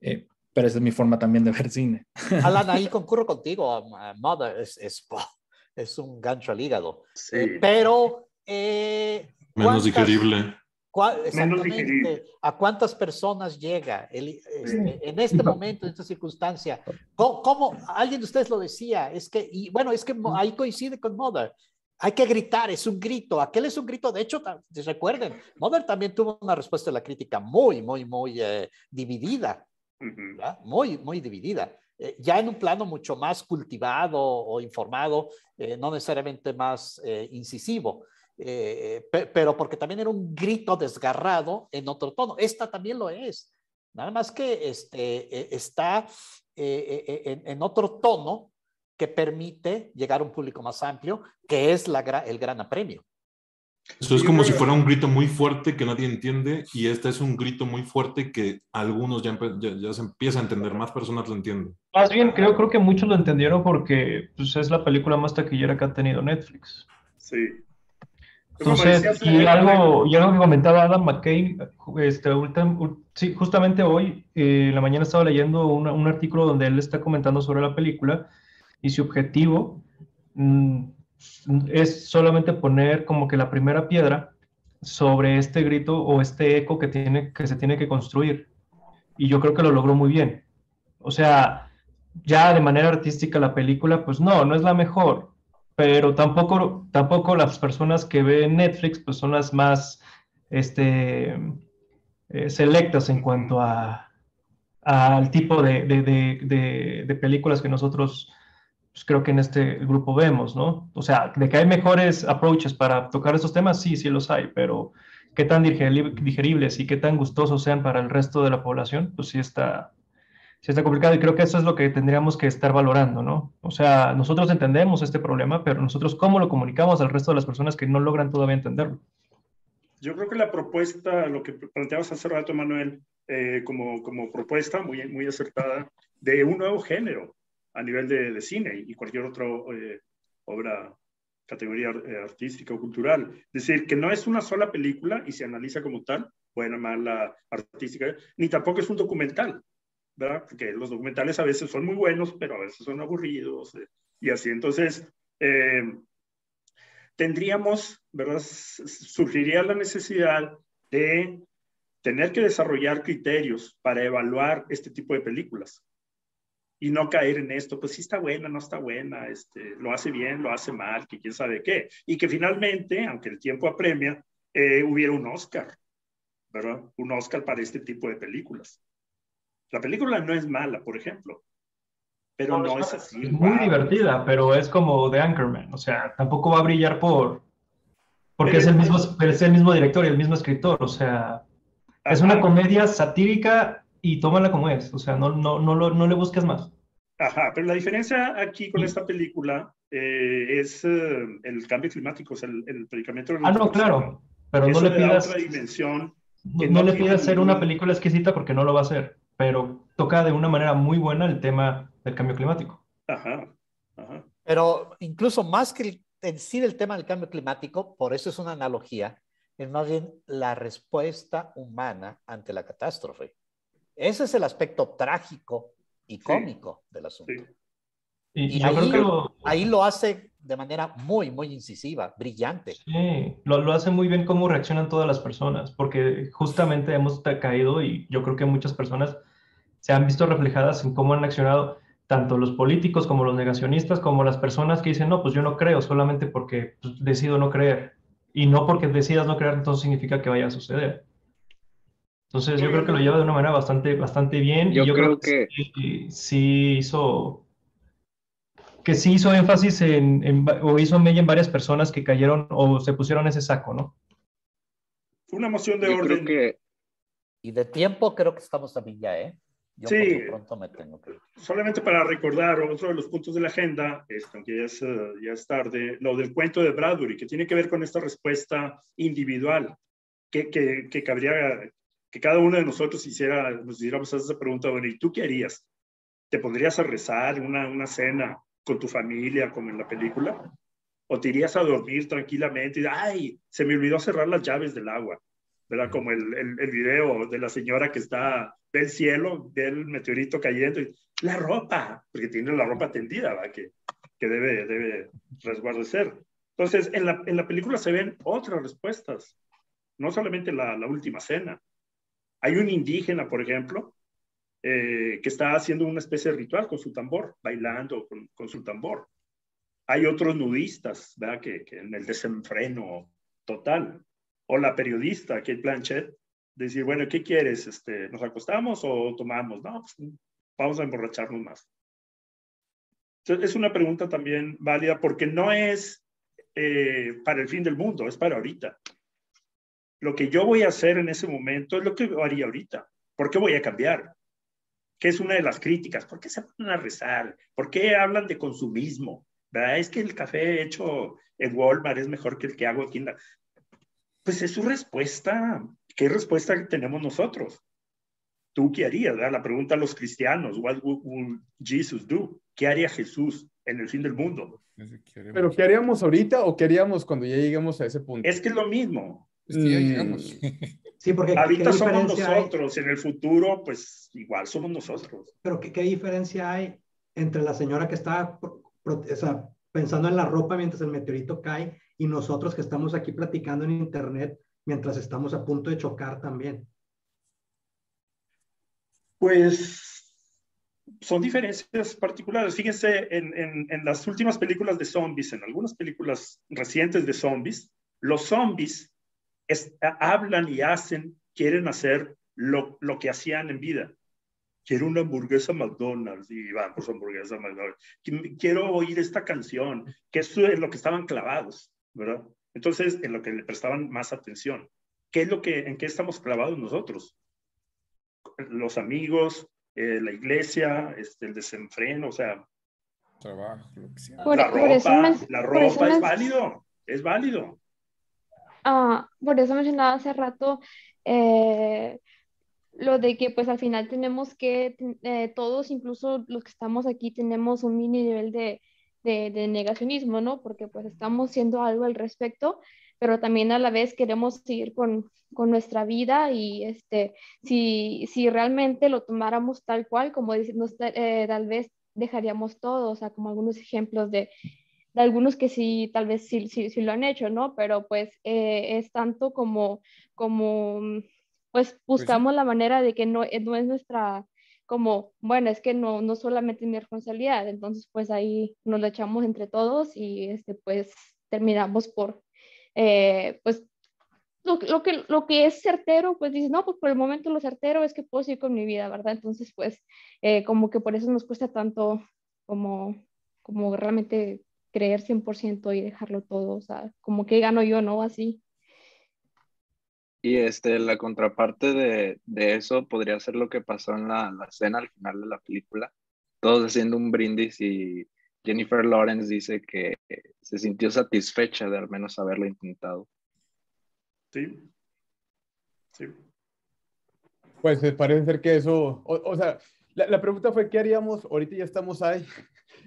Eh, pero esa es mi forma también de ver cine. Alan, ahí concurro contigo. Uh, Mother es, es, es, un gancho al hígado. Sí. Eh, pero... Menos digerible. Exactamente. ¿A cuántas personas llega este, en este momento, en esta circunstancia? ¿Cómo, Alguien de ustedes lo decía, es que, y bueno, es que ahí coincide con Mother. Hay que gritar, es un grito. Aquel es un grito, de hecho, recuerden, Mother también tuvo una respuesta de la crítica muy, muy, muy eh, dividida. Muy, muy dividida. Eh, ya en un plano mucho más cultivado o informado, eh, no necesariamente más incisivo. Eh, pero porque también era un grito desgarrado en otro tono. Esta también lo es, nada más que este, e, está eh, e, en, otro tono que permite llegar a un público más amplio, que es la, el gran apremio. Eso es como si fuera un grito muy fuerte que nadie entiende y este es un grito muy fuerte que algunos ya, ya, se empieza a entender, más personas lo entienden. Más bien, creo, creo que muchos lo entendieron porque pues, es la película más taquillera que ha tenido Netflix. Sí. Entonces, y algo, y algo que comentaba Adam McKay, este, sí, justamente hoy, eh, en la mañana estaba leyendo un artículo donde él está comentando sobre la película y su objetivo mm, es solamente poner como que la primera piedra sobre este grito o este eco que, tiene, que se tiene que construir. Y yo creo que lo logró muy bien. O sea, ya de manera artística la película, pues no, no es la mejor, pero tampoco, tampoco las personas que ven Netflix pues son las más este, eh, selectas en cuanto a, al tipo de, de, de, películas que nosotros pues, creo que en este grupo vemos, ¿no? O sea, de que hay mejores approaches para tocar estos temas, sí, sí los hay, pero qué tan digeribles y qué tan gustosos sean para el resto de la población, pues sí está, sí está complicado y creo que eso es lo que tendríamos que estar valorando, ¿no? O sea, nosotros entendemos este problema, pero nosotros cómo lo comunicamos al resto de las personas que no logran todavía entenderlo. Yo creo que la propuesta, lo que planteabas hace rato, Manuel, eh, como, como propuesta muy, muy acertada, de un nuevo género a nivel de, de cine y cualquier otra eh, obra, categoría eh, artística o cultural. Es decir, que no es una sola película y se analiza como tal, buena, mala, artística, ni tampoco es un documental. ¿Verdad? Porque los documentales a veces son muy buenos, pero a veces son aburridos eh, y así. Entonces, eh, tendríamos, ¿verdad? Surgiría la necesidad de tener que desarrollar criterios para evaluar este tipo de películas y no caer en esto, pues sí está buena, no está buena, este, lo hace bien, lo hace mal, que quién sabe qué. Y que finalmente, aunque el tiempo apremia, eh, hubiera un Oscar, ¿verdad? Un Oscar para este tipo de películas. La película no es mala, por ejemplo, pero no, es así. Es muy divertida, pero es como The Anchorman, o sea, tampoco va a brillar por porque es el mismo es el mismo director y el mismo escritor, o sea, es una comedia satírica y tómala como es, o sea, no no no, no le busques más. Ajá, pero la diferencia aquí con esta película eh, es eh, el cambio climático, o sea, el, el predicamento. Ah, no, claro, pero no le pidas... Otra dimensión no, no, le pidas hacer una película exquisita porque no lo va a hacer, pero toca de una manera muy buena el tema del cambio climático. Ajá, ajá. Pero incluso más que el, en sí el tema del cambio climático, por eso es una analogía, es más bien la respuesta humana ante la catástrofe. Ese es el aspecto trágico y cómico sí. del asunto. Sí. Y, y ahí, creo que lo... ahí, lo... hace de manera muy, muy incisiva, brillante. Sí, lo, lo, hace muy bien cómo reaccionan todas las personas, porque justamente hemos caído y yo creo que muchas personas se han visto reflejadas en cómo han accionado tanto los políticos como los negacionistas, como las personas que dicen, no, pues yo no creo solamente porque pues, decido no creer. Y no porque decidas no creer, entonces significa que vaya a suceder. Entonces yo creo que lo lleva de una manera bastante, bastante bien. Yo, y yo creo, creo, que, que sí, sí, hizo que sí hizo énfasis en, en, o hizo mella en varias personas que cayeron o se pusieron ese saco, ¿no? Fue una moción de yo orden. Creo que... Y de tiempo creo que estamos también ya, ¿eh? Yo sí, pronto me tengo que... solamente para recordar otro de los puntos de la agenda, aunque ya es, ya es tarde, lo del cuento de Bradbury, que tiene que ver con esta respuesta individual, que, que, que cabría que cada uno de nosotros hiciera, nos hiciéramos esa pregunta, bueno, ¿y tú qué harías? ¿Te pondrías a rezar una, una cena con tu familia, como en la película? ¿O te irías a dormir tranquilamente y, ay, se me olvidó cerrar las llaves del agua? ¿Verdad? Como el, el, el video de la señora que está del cielo, del meteorito cayendo, y la ropa, porque tiene la ropa tendida, ¿verdad? Que, que debe, debe resguardecer. Entonces, en la, en la película se ven otras respuestas, no solamente la, la última cena. Hay un indígena, por ejemplo, eh, que está haciendo una especie de ritual con su tambor, bailando con, con su tambor. Hay otros nudistas, ¿verdad? Que, que, en el desenfreno total. O la periodista, Kate Blanchett, decir, bueno, ¿qué quieres? Este, ¿Nos acostamos o tomamos? No, pues vamos a emborracharnos más. Entonces, es una pregunta también válida porque no es eh, para el fin del mundo, es para ahorita. Lo que yo voy a hacer en ese momento es lo que haría ahorita. ¿Por qué voy a cambiar? Que es una de las críticas. ¿Por qué se ponen a rezar? ¿Por qué hablan de consumismo? ¿Verdad? Es que el café hecho en Walmart es mejor que el que hago aquí en la... Pues es su respuesta. ¿Qué respuesta tenemos nosotros? ¿Tú qué harías? ¿verdad? La pregunta a los cristianos, what would Jesus do? ¿Qué haría Jesús en el fin del mundo? ¿Pero qué haríamos ahorita o qué haríamos cuando ya lleguemos a ese punto? Es que es lo mismo. Es que ya llegamos. Sí, porque ahorita somos nosotros, hay? en el futuro, pues igual somos nosotros. Pero ¿qué, qué diferencia hay entre la señora que está o sea, pensando en la ropa mientras el meteorito cae y nosotros que estamos aquí platicando en internet mientras estamos a punto de chocar también? Pues son diferencias particulares. Fíjense, en, en, en, las últimas películas de zombies, en algunas películas recientes de zombies, los zombies es, hablan y hacen, quieren hacer lo, lo, que hacían en vida. Quiero una hamburguesa McDonald's y van por su hamburguesa McDonald's. Quiero oír esta canción, que es lo que estaban clavados, ¿verdad? Entonces, en lo que le prestaban más atención. ¿Qué es lo que, en qué estamos clavados nosotros? Los amigos, eh, la iglesia, este, el desenfreno, o sea. Trabajo, lo que sea. Por, la ropa, me, la ropa es válido, es válido. Ah, por eso mencionaba hace rato eh, lo de que pues al final tenemos que, eh, todos, incluso los que estamos aquí, tenemos un mini nivel de, de, de, negacionismo, ¿no? Porque pues estamos haciendo algo al respecto, pero también a la vez queremos seguir con, con nuestra vida y este, si, si realmente lo tomáramos tal cual, como decimos, eh, tal vez dejaríamos todo, o sea, como algunos ejemplos de, de algunos que sí, tal vez sí, sí, sí lo han hecho, ¿no? Pero pues eh, es tanto como, como, pues buscamos pues la manera de que no, no es nuestra, como, bueno, es que no, no solamente es mi responsabilidad, entonces pues ahí nos lo echamos entre todos y este, pues terminamos por, eh, pues lo, lo, que, lo que es certero, pues dices, no, pues por el momento lo certero es que puedo seguir con mi vida, ¿verdad? Entonces pues eh, como que por eso nos cuesta tanto como, como realmente creer 100% y dejarlo todo, o sea, como que gano yo, ¿no? Así. Y este, la contraparte de, de, eso podría ser lo que pasó en la, la escena al final de la película, todos haciendo un brindis y Jennifer Lawrence dice que se sintió satisfecha de al menos haberlo intentado. Sí. Sí. Pues eh, parece ser que eso, o, sea, la, la, pregunta fue, ¿qué haríamos? Ahorita ya estamos ahí,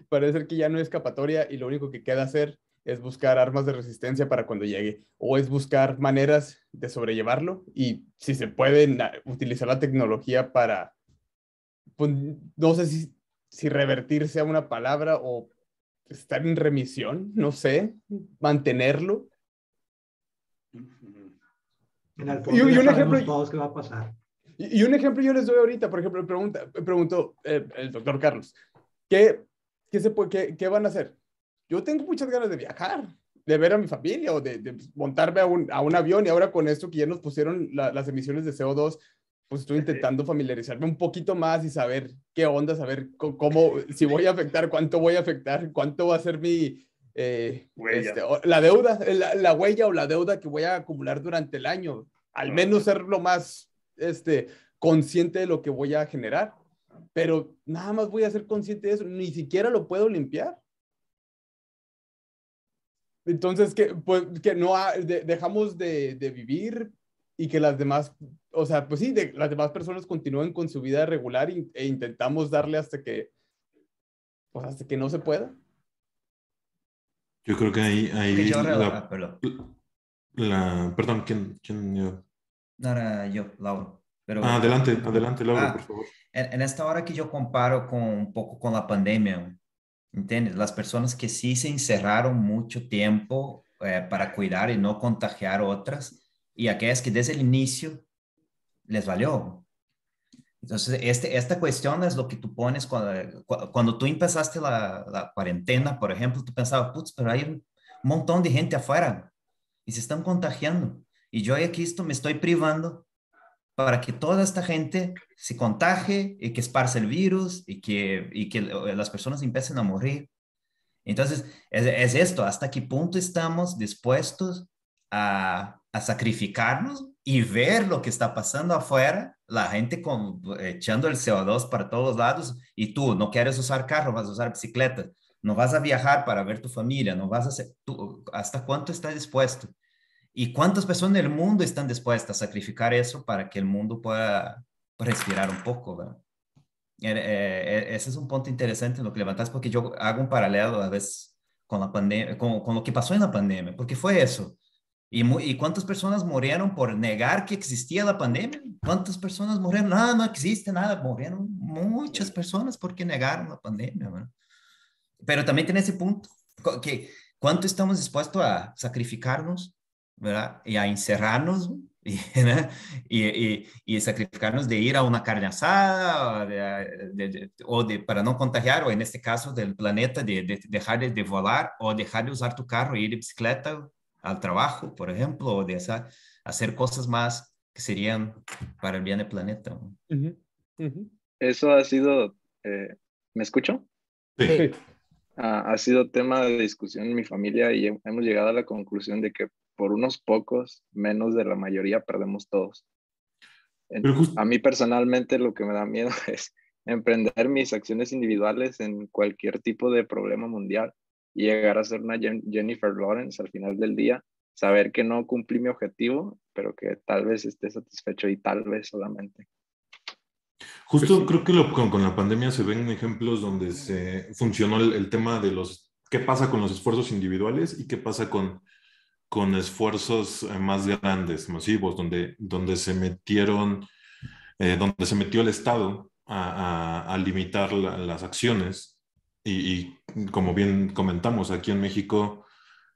parece ser que ya no hay escapatoria y lo único que queda hacer es buscar armas de resistencia para cuando llegue, o es buscar maneras de sobrellevarlo y si se puede utilizar la tecnología para, pues, no sé si, si revertirse a una palabra o estar en remisión, no sé, mantenerlo. y, un ejemplo, todos qué va a pasar. Y, un ejemplo yo les doy ahorita, por ejemplo, pregunta, preguntó eh, el doctor Carlos, ¿qué, qué, se puede, qué, ¿qué van a hacer? Yo tengo muchas ganas de viajar, de ver a mi familia o de, montarme a un, a un, avión y ahora con esto que ya nos pusieron las emisiones de CO2, pues estoy intentando familiarizarme un poquito más y saber qué onda, saber cómo, si voy a afectar, cuánto voy a afectar, cuánto va a ser mi, eh, este, la deuda, la, la, huella o la deuda que voy a acumular durante el año. Al menos ser lo más este, consciente de lo que voy a generar. Pero nada más voy a ser consciente de eso, ni siquiera lo puedo limpiar. Entonces, que, pues, que no dejamos de, de, vivir y que las demás, o sea, pues sí, de, las demás personas continúen con su vida regular e intentamos darle hasta que, pues hasta que no se pueda. Yo creo que ahí, ahí la, la, perdón, ¿quién, quién yo? No, era yo, Laura. Pero, ah, adelante, adelante, Laura, ah, por favor. En, esta hora que yo comparo con un poco con la pandemia, ¿entiendes? Las personas que sí se encerraron mucho tiempo eh, para cuidar y no contagiar otras, y aquellas que desde el inicio les valió. Entonces, este, esta cuestión es lo que tú pones cuando, cuando tú empezaste la, la cuarentena, por ejemplo, tú pensabas, putz, pero hay un montón de gente afuera y se están contagiando. Y yo aquí esto me estoy privando para que toda esta gente se contagie y que esparce el virus y que, y que las personas empiecen a morir. Entonces, es, esto, hasta qué punto estamos dispuestos a, a, sacrificarnos y ver lo que está pasando afuera, la gente con, echando el CO2 para todos lados y tú no quieres usar carro, vas a usar bicicleta, no vas a viajar para ver tu familia, no vas a hacer, tú, ¿hasta cuánto estás dispuesto? ¿Y cuántas personas en el mundo están dispuestas a sacrificar eso para que el mundo pueda respirar un poco? ¿verdad? Eh, eh, ese es un punto interesante en lo que levantas, porque yo hago un paralelo a veces con la pandemia, con, con, lo que pasó en la pandemia, porque fue eso. ¿Y, ¿Y cuántas personas murieron por negar que existía la pandemia? ¿Cuántas personas murieron? No, no existe nada. Murieron muchas personas porque negaron la pandemia. ¿verdad? Pero también tiene ese punto, que ¿cuánto estamos dispuestos a sacrificarnos ¿verdad? Y a encerrarnos y, y, y, sacrificarnos de ir a una carne asada o, de, para no contagiar, o en este caso del planeta, de, dejar de, volar o dejar de usar tu carro e ir de bicicleta al trabajo, por ejemplo, o de hacer, hacer cosas más que serían para el bien del planeta. Eso ha sido, eh, ¿me escucho? Sí. ha sido tema de discusión en mi familia y hemos llegado a la conclusión de que por unos pocos, menos de la mayoría, perdemos todos. a mí personalmente lo que me da miedo es emprender mis acciones individuales en cualquier tipo de problema mundial y llegar a ser una Jennifer Lawrence al final del día, saber que no cumplí mi objetivo, pero que tal vez esté satisfecho y tal vez solamente. Justo creo que lo, con, la pandemia se ven ejemplos donde se funcionó el, el tema de los qué pasa con los esfuerzos individuales y qué pasa con con esfuerzos eh, más grandes, masivos, donde, donde se metieron, eh, donde se metió el Estado a, limitar las acciones. Y, como bien comentamos, aquí en México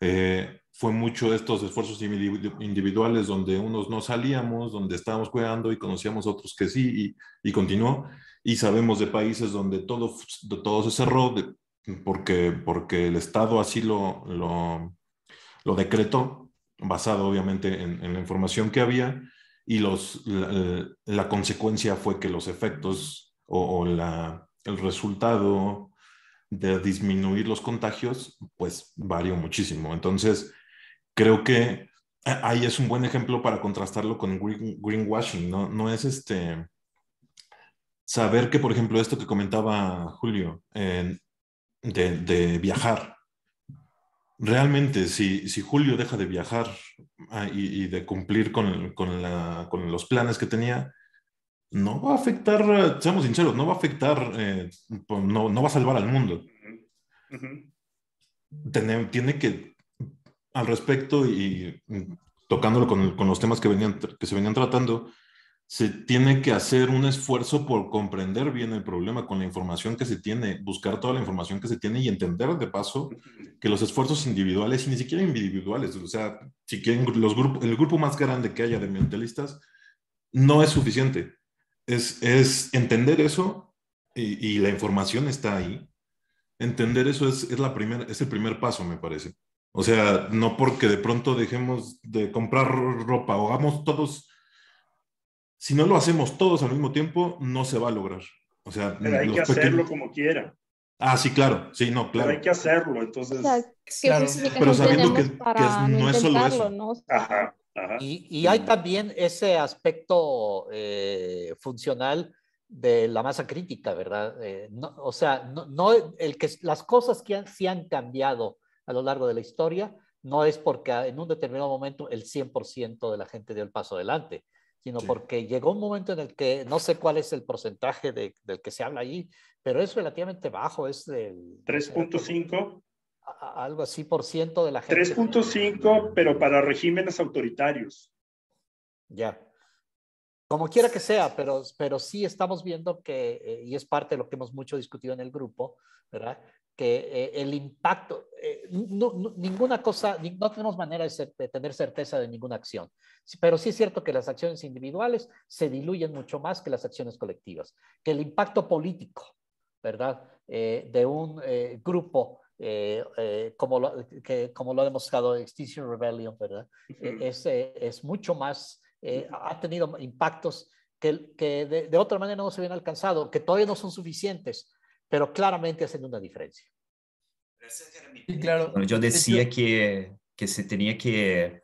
eh, fue mucho estos esfuerzos individuales donde unos no salíamos, donde estábamos cuidando y conocíamos otros que sí, y, continuó. Y sabemos de países donde todo, todo se cerró porque, porque el Estado así lo, lo lo decretó, basado obviamente en, la información que había, y los, la, consecuencia fue que los efectos o, la, el resultado de disminuir los contagios, pues varió muchísimo. Entonces, creo que ahí es un buen ejemplo para contrastarlo con greenwashing, ¿no? No es este... saber que, por ejemplo, esto que comentaba Julio, de, de, viajar, realmente si, si, Julio deja de viajar ah, y, y, de cumplir con, con, la, con, los planes que tenía, no va a afectar, seamos sinceros, no va a afectar, eh, pues, no, no, va a salvar al mundo. tiene, tiene, que, al respecto y tocándolo con, con los temas que, venían, que se venían tratando, se tiene que hacer un esfuerzo por comprender bien el problema con la información que se tiene, buscar toda la información que se tiene y entender de paso que los esfuerzos individuales, y ni siquiera individuales, o sea, si quieren, los grupos, el grupo más grande que haya de ambientalistas, no es suficiente. Es, es entender eso y, y, la información está ahí. Entender eso es, es, la primer, es el primer paso, me parece. O sea, no porque de pronto dejemos de comprar ropa o hagamos todos si no lo hacemos todos al mismo tiempo, no se va a lograr. O sea, Pero hay que hacerlo como quiera. Ah, sí, claro, sí, no, claro. Pero hay que hacerlo, entonces. Pero sabiendo que, no, es solo eso. Ajá, ajá. Y, y, hay también ese aspecto eh, funcional de la masa crítica, ¿verdad? Eh, no, o sea, no, no, el que las cosas que han, sí han cambiado a lo largo de la historia no es porque en un determinado momento el 100% de la gente dio el paso adelante sino porque llegó un momento en el que no sé cuál es el porcentaje de, del que se habla ahí, pero es relativamente bajo, es del 3.5. Algo así por ciento de la gente. 3.5, pero para regímenes autoritarios. Ya. Como quiera que sea, pero, pero sí estamos viendo que, eh, y es parte de lo que hemos mucho discutido en el grupo, ¿verdad? que eh, el impacto, eh, no, ninguna cosa, no tenemos manera de, tener certeza de ninguna acción, pero sí es cierto que las acciones individuales se diluyen mucho más que las acciones colectivas, que el impacto político, ¿verdad? Eh, de un grupo como, lo, que, como lo ha demostrado Extinction Rebellion, ¿verdad? es, es, mucho más, ha tenido impactos que, que de, de otra manera no se habían alcanzado, que todavía no son suficientes pero claramente hacen una diferencia. Sí, claro. Yo decía que, que se tenía que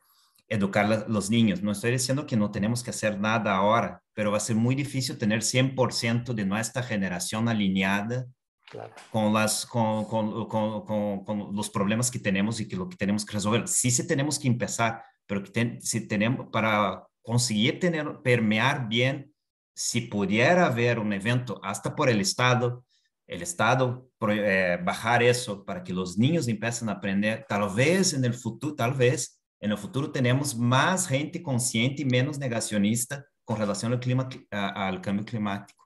educar a los niños. No estoy diciendo que no tenemos que hacer nada ahora, pero va a ser muy difícil tener 100% de nuestra generación alineada claro. con, las, con, con, con, con, los problemas que tenemos y que lo que tenemos que resolver. Sí, sí tenemos que empezar, pero que ten, si tenemos, para conseguir tener, permear bien, si pudiera haber un evento hasta por el Estado, el Estado eh, bajar eso para que los niños empiecen a aprender. Tal vez en el futuro, tal vez en el futuro tenemos más gente consciente y menos negacionista con relación al, clima, al cambio climático.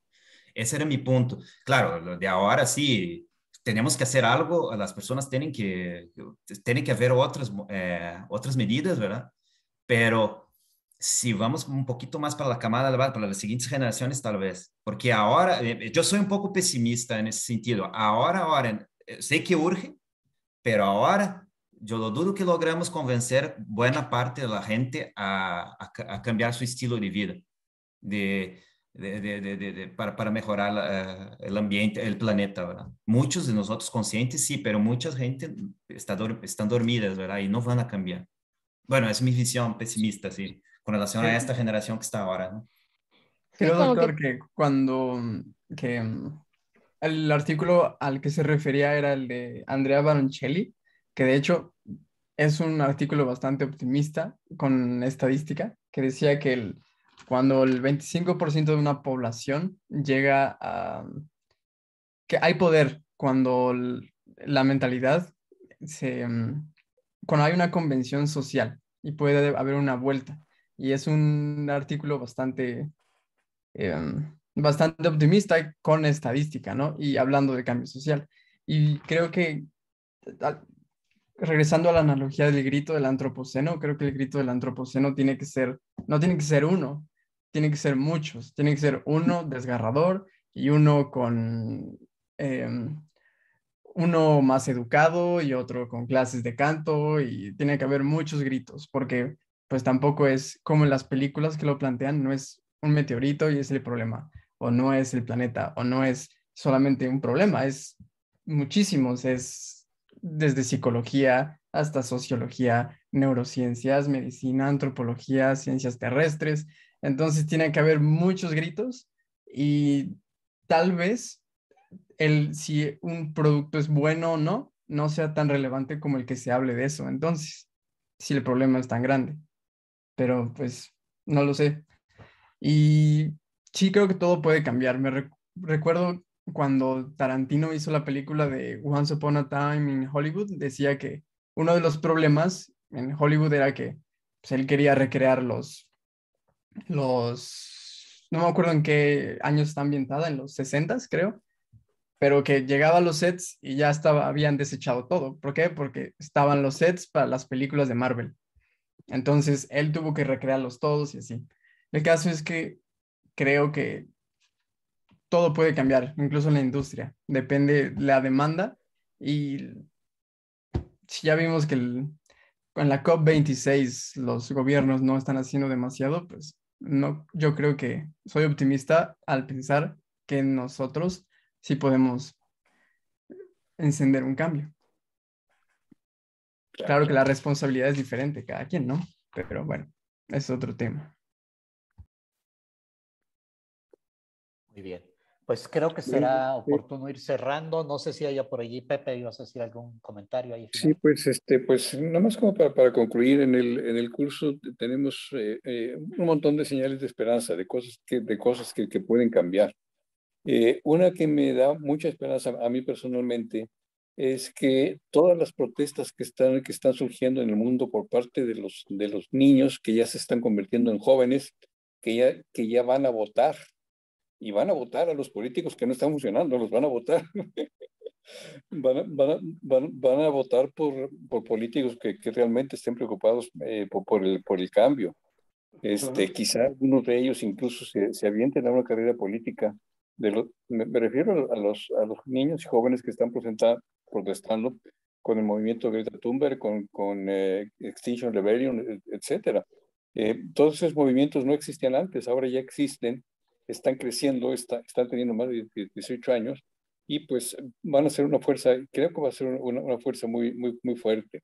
Ese era mi punto. Claro, de ahora sí, tenemos que hacer algo, las personas tienen que, tienen que haber otras, eh, otras medidas, ¿verdad? Pero si vamos un poquito más para la camada, para las siguientes generaciones tal vez, porque ahora, eh, yo soy un poco pesimista en ese sentido, ahora, ahora, eh, sé que urge, pero ahora yo lo dudo que logramos convencer buena parte de la gente a, cambiar su estilo de vida, de, para, mejorar el ambiente, el planeta, ¿verdad? Muchos de nosotros conscientes sí, pero mucha gente está, están dormidas, ¿verdad? Y no van a cambiar. Bueno, es mi visión pesimista, sí con relación a esta generación que está ahora. ¿no? Creo, doctor, que... cuando que, el artículo al que se refería era el de Andrea Baroncelli, que de hecho es un artículo bastante optimista con estadística, que decía que el, cuando el 25% de una población llega a... que hay poder cuando la mentalidad se... cuando hay una convención social y puede haber una vuelta y es un artículo bastante, em, bastante optimista con estadística, ¿no? Y hablando de cambio social. Y creo que, regresando a la analogía del grito del antropoceno, creo que el grito del antropoceno tiene que ser, no tiene que ser uno, tiene que ser muchos, tiene que ser uno desgarrador y uno con... Em, uno más educado y otro con clases de canto y tiene que haber muchos gritos porque pues tampoco es como en las películas que lo plantean, no es un meteorito y es el problema, o no es el planeta, o no es solamente un problema, es muchísimos, es desde psicología hasta sociología, neurociencias, medicina, antropología, ciencias terrestres. Entonces tiene que haber muchos gritos y tal vez el, si un producto es bueno o no, no sea tan relevante como el que se hable de eso. Entonces, si el problema es tan grande. Pero pues no lo sé. Y sí creo que todo puede cambiar. Me recuerdo cuando Tarantino hizo la película de Once Upon a Time in Hollywood, decía que uno de los problemas en Hollywood era que pues, él quería recrear los, los, no me acuerdo en qué años está ambientada, en los 60 creo, pero que llegaba a los sets y ya estaba, habían desechado todo. ¿Por qué? Porque estaban los sets para las películas de Marvel. Entonces él tuvo que recrearlos todos y así. El caso es que creo que todo puede cambiar, incluso en la industria. Depende la demanda y si ya vimos que en la COP26 los gobiernos no están haciendo demasiado, pues no, yo creo que soy optimista al pensar que nosotros sí podemos encender un cambio. Claro que la responsabilidad es diferente, cada quien, ¿no? Pero bueno, es otro tema. Muy bien. Pues creo que será oportuno ir cerrando. No sé si haya por allí, Pepe, ibas a decir algún comentario ahí. Sí, pues, este, pues nada más como para, para concluir, en el, en el curso tenemos eh, eh, un montón de señales de esperanza, de cosas que, de cosas que, que pueden cambiar. Eh, una que me da mucha esperanza a mí personalmente es que todas las protestas que están, que están surgiendo en el mundo por parte de los, de los niños que ya se están convirtiendo en jóvenes, que ya, que ya van a votar y van a votar a los políticos que no están funcionando, los van a votar. van, a, van, van, a votar por, por políticos que, que realmente estén preocupados eh, por, por, el, por el cambio. Este, quizá algunos de ellos incluso se, se avienten a una carrera política. De me, me, refiero a los, a los niños y jóvenes que están presentando, protestando con el movimiento Greta Thunberg, con, con eh, Extinction Rebellion, etcétera. Eh, todos esos movimientos no existían antes, ahora ya existen, están creciendo, está, están teniendo más de 18 años y pues van a ser una fuerza, creo que va a ser una, fuerza muy, muy, muy fuerte.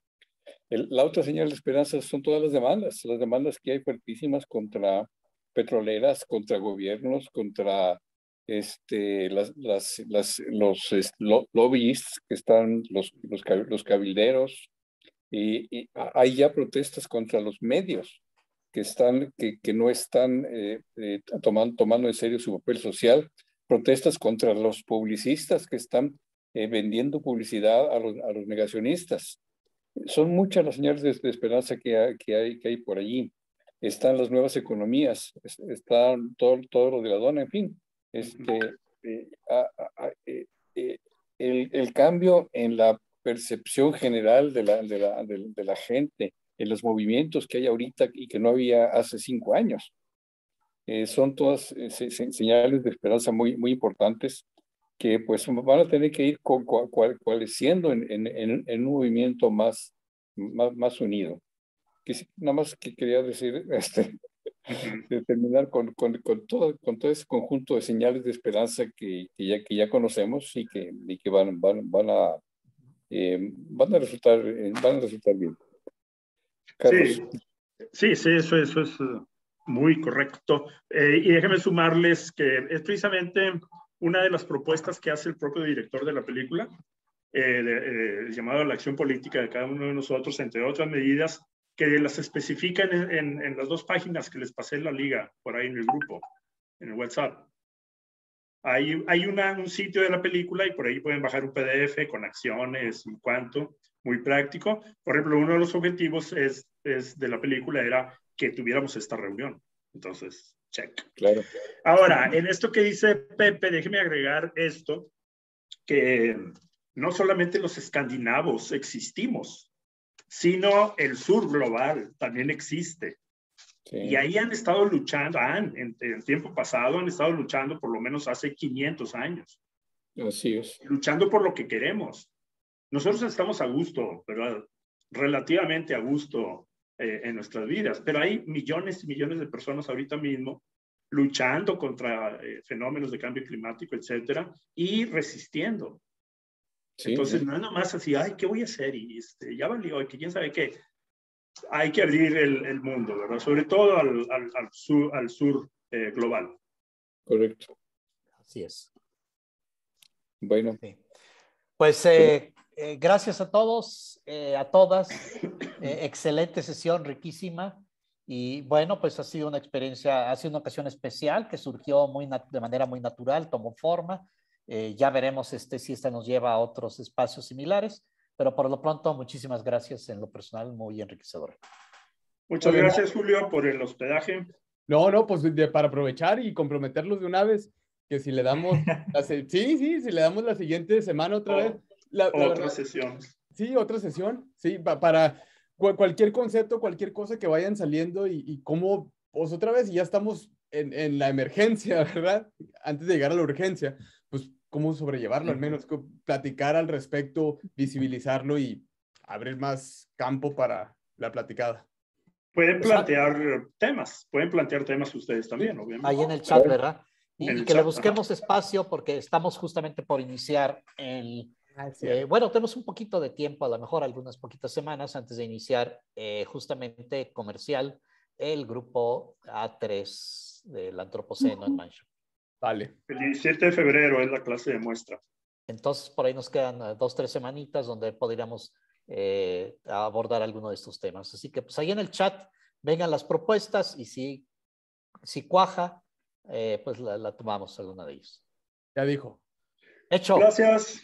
La otra señal de esperanza son todas las demandas, las demandas que hay fuertísimas contra petroleras, contra gobiernos, contra este, las, las, las, los lobbyistas que están, los, los, los cabilderos, y, y, hay ya protestas contra los medios que, están, que, que no están eh, eh, tomando, tomando en serio su papel social, protestas contra los publicistas que están eh, vendiendo publicidad a los, a los, negacionistas. Son muchas las señales de, de esperanza que que, hay, que hay por allí. Están las nuevas economías, están todo, todo lo de la dona, en fin este, eh, eh, eh, el, cambio en la percepción general de la, de, la, de, la gente, en los movimientos que hay ahorita y que no había hace cinco años. Eh, son todas señales de esperanza muy, muy importantes que pues van a tener que ir coalesciendo en, en, en, en, un movimiento más, más, más unido. Que, nada más que quería decir, este, de terminar con, con, con, todo, con todo ese conjunto de señales de esperanza que, que ya, que ya conocemos y que, y que van, van, van, a, eh, van, a resultar, eh, van a resultar bien. Carlos. Sí, sí, sí eso, eso es eh, muy correcto. Eh, y déjenme sumarles que es precisamente una de las propuestas que hace el propio director de la película, eh, de, eh, llamado la acción política de cada uno de nosotros, entre otras medidas, que las especifican en, en, en, las dos páginas que les pasé en la liga, por ahí en el grupo, en el WhatsApp. Hay, hay una, un sitio de la película y por ahí pueden bajar un PDF con acciones y cuánto, muy práctico. Por ejemplo, uno de los objetivos es, es de la película era que tuviéramos esta reunión. Entonces, check. Claro. Ahora, en esto que dice Pepe, déjeme agregar esto, que no solamente los escandinavos existimos, sino el sur global también existe. Sí. Y ahí han estado luchando, han, en, el tiempo pasado han estado luchando por lo menos hace 500 años. Así es. Luchando por lo que queremos. Nosotros estamos a gusto, pero relativamente a gusto eh, en nuestras vidas, pero hay millones y millones de personas ahorita mismo luchando contra eh, fenómenos de cambio climático, etcétera, y resistiendo. Sí, Entonces, no es nomás así, ay, ¿qué voy a hacer? Y este, ya valió, y que quién sabe qué. Hay que abrir el, el mundo, ¿verdad? Sobre todo al, al, al sur, al sur eh, global. Correcto. Así es. Bueno. Pues eh, eh, gracias a todos, eh, a todas. excelente sesión, riquísima. Y bueno, pues ha sido una experiencia, ha sido una ocasión especial que surgió muy de manera muy natural, tomó forma. Ya veremos este, si esta nos lleva a otros espacios similares, pero por lo pronto, muchísimas gracias en lo personal, muy enriquecedor. Muchas gracias, Julio, por el hospedaje. No, no, pues para aprovechar y comprometerlos de una vez, que si le damos, sí, sí, si le damos la siguiente semana otra vez. La, otra sesión. Sí, otra sesión, sí, para cualquier concepto, cualquier cosa que vayan saliendo y, y cómo, pues otra vez, ya estamos en, en, la emergencia, ¿verdad? Antes de llegar a la urgencia, cómo sobrellevarlo, al menos platicar al respecto, visibilizarlo y abrir más campo para la platicada. Pueden plantear temas, pueden plantear temas ustedes también, obviamente. Ahí en el chat, ¿verdad? Y, que le busquemos espacio porque estamos justamente por iniciar el... Ah, eh, bueno, tenemos un poquito de tiempo, a lo mejor algunas poquitas semanas antes de iniciar eh, justamente comercial el grupo A3 del Antropoceno en Mansion. Vale. El 17 de febrero es la clase de muestra. Entonces, por ahí nos quedan eh, dos, tres semanitas donde podríamos eh, abordar alguno de estos temas. Así que pues ahí en el chat vengan las propuestas y si, si cuaja, eh, pues la, la tomamos alguna de ellos. Ya dijo. Hecho. Gracias.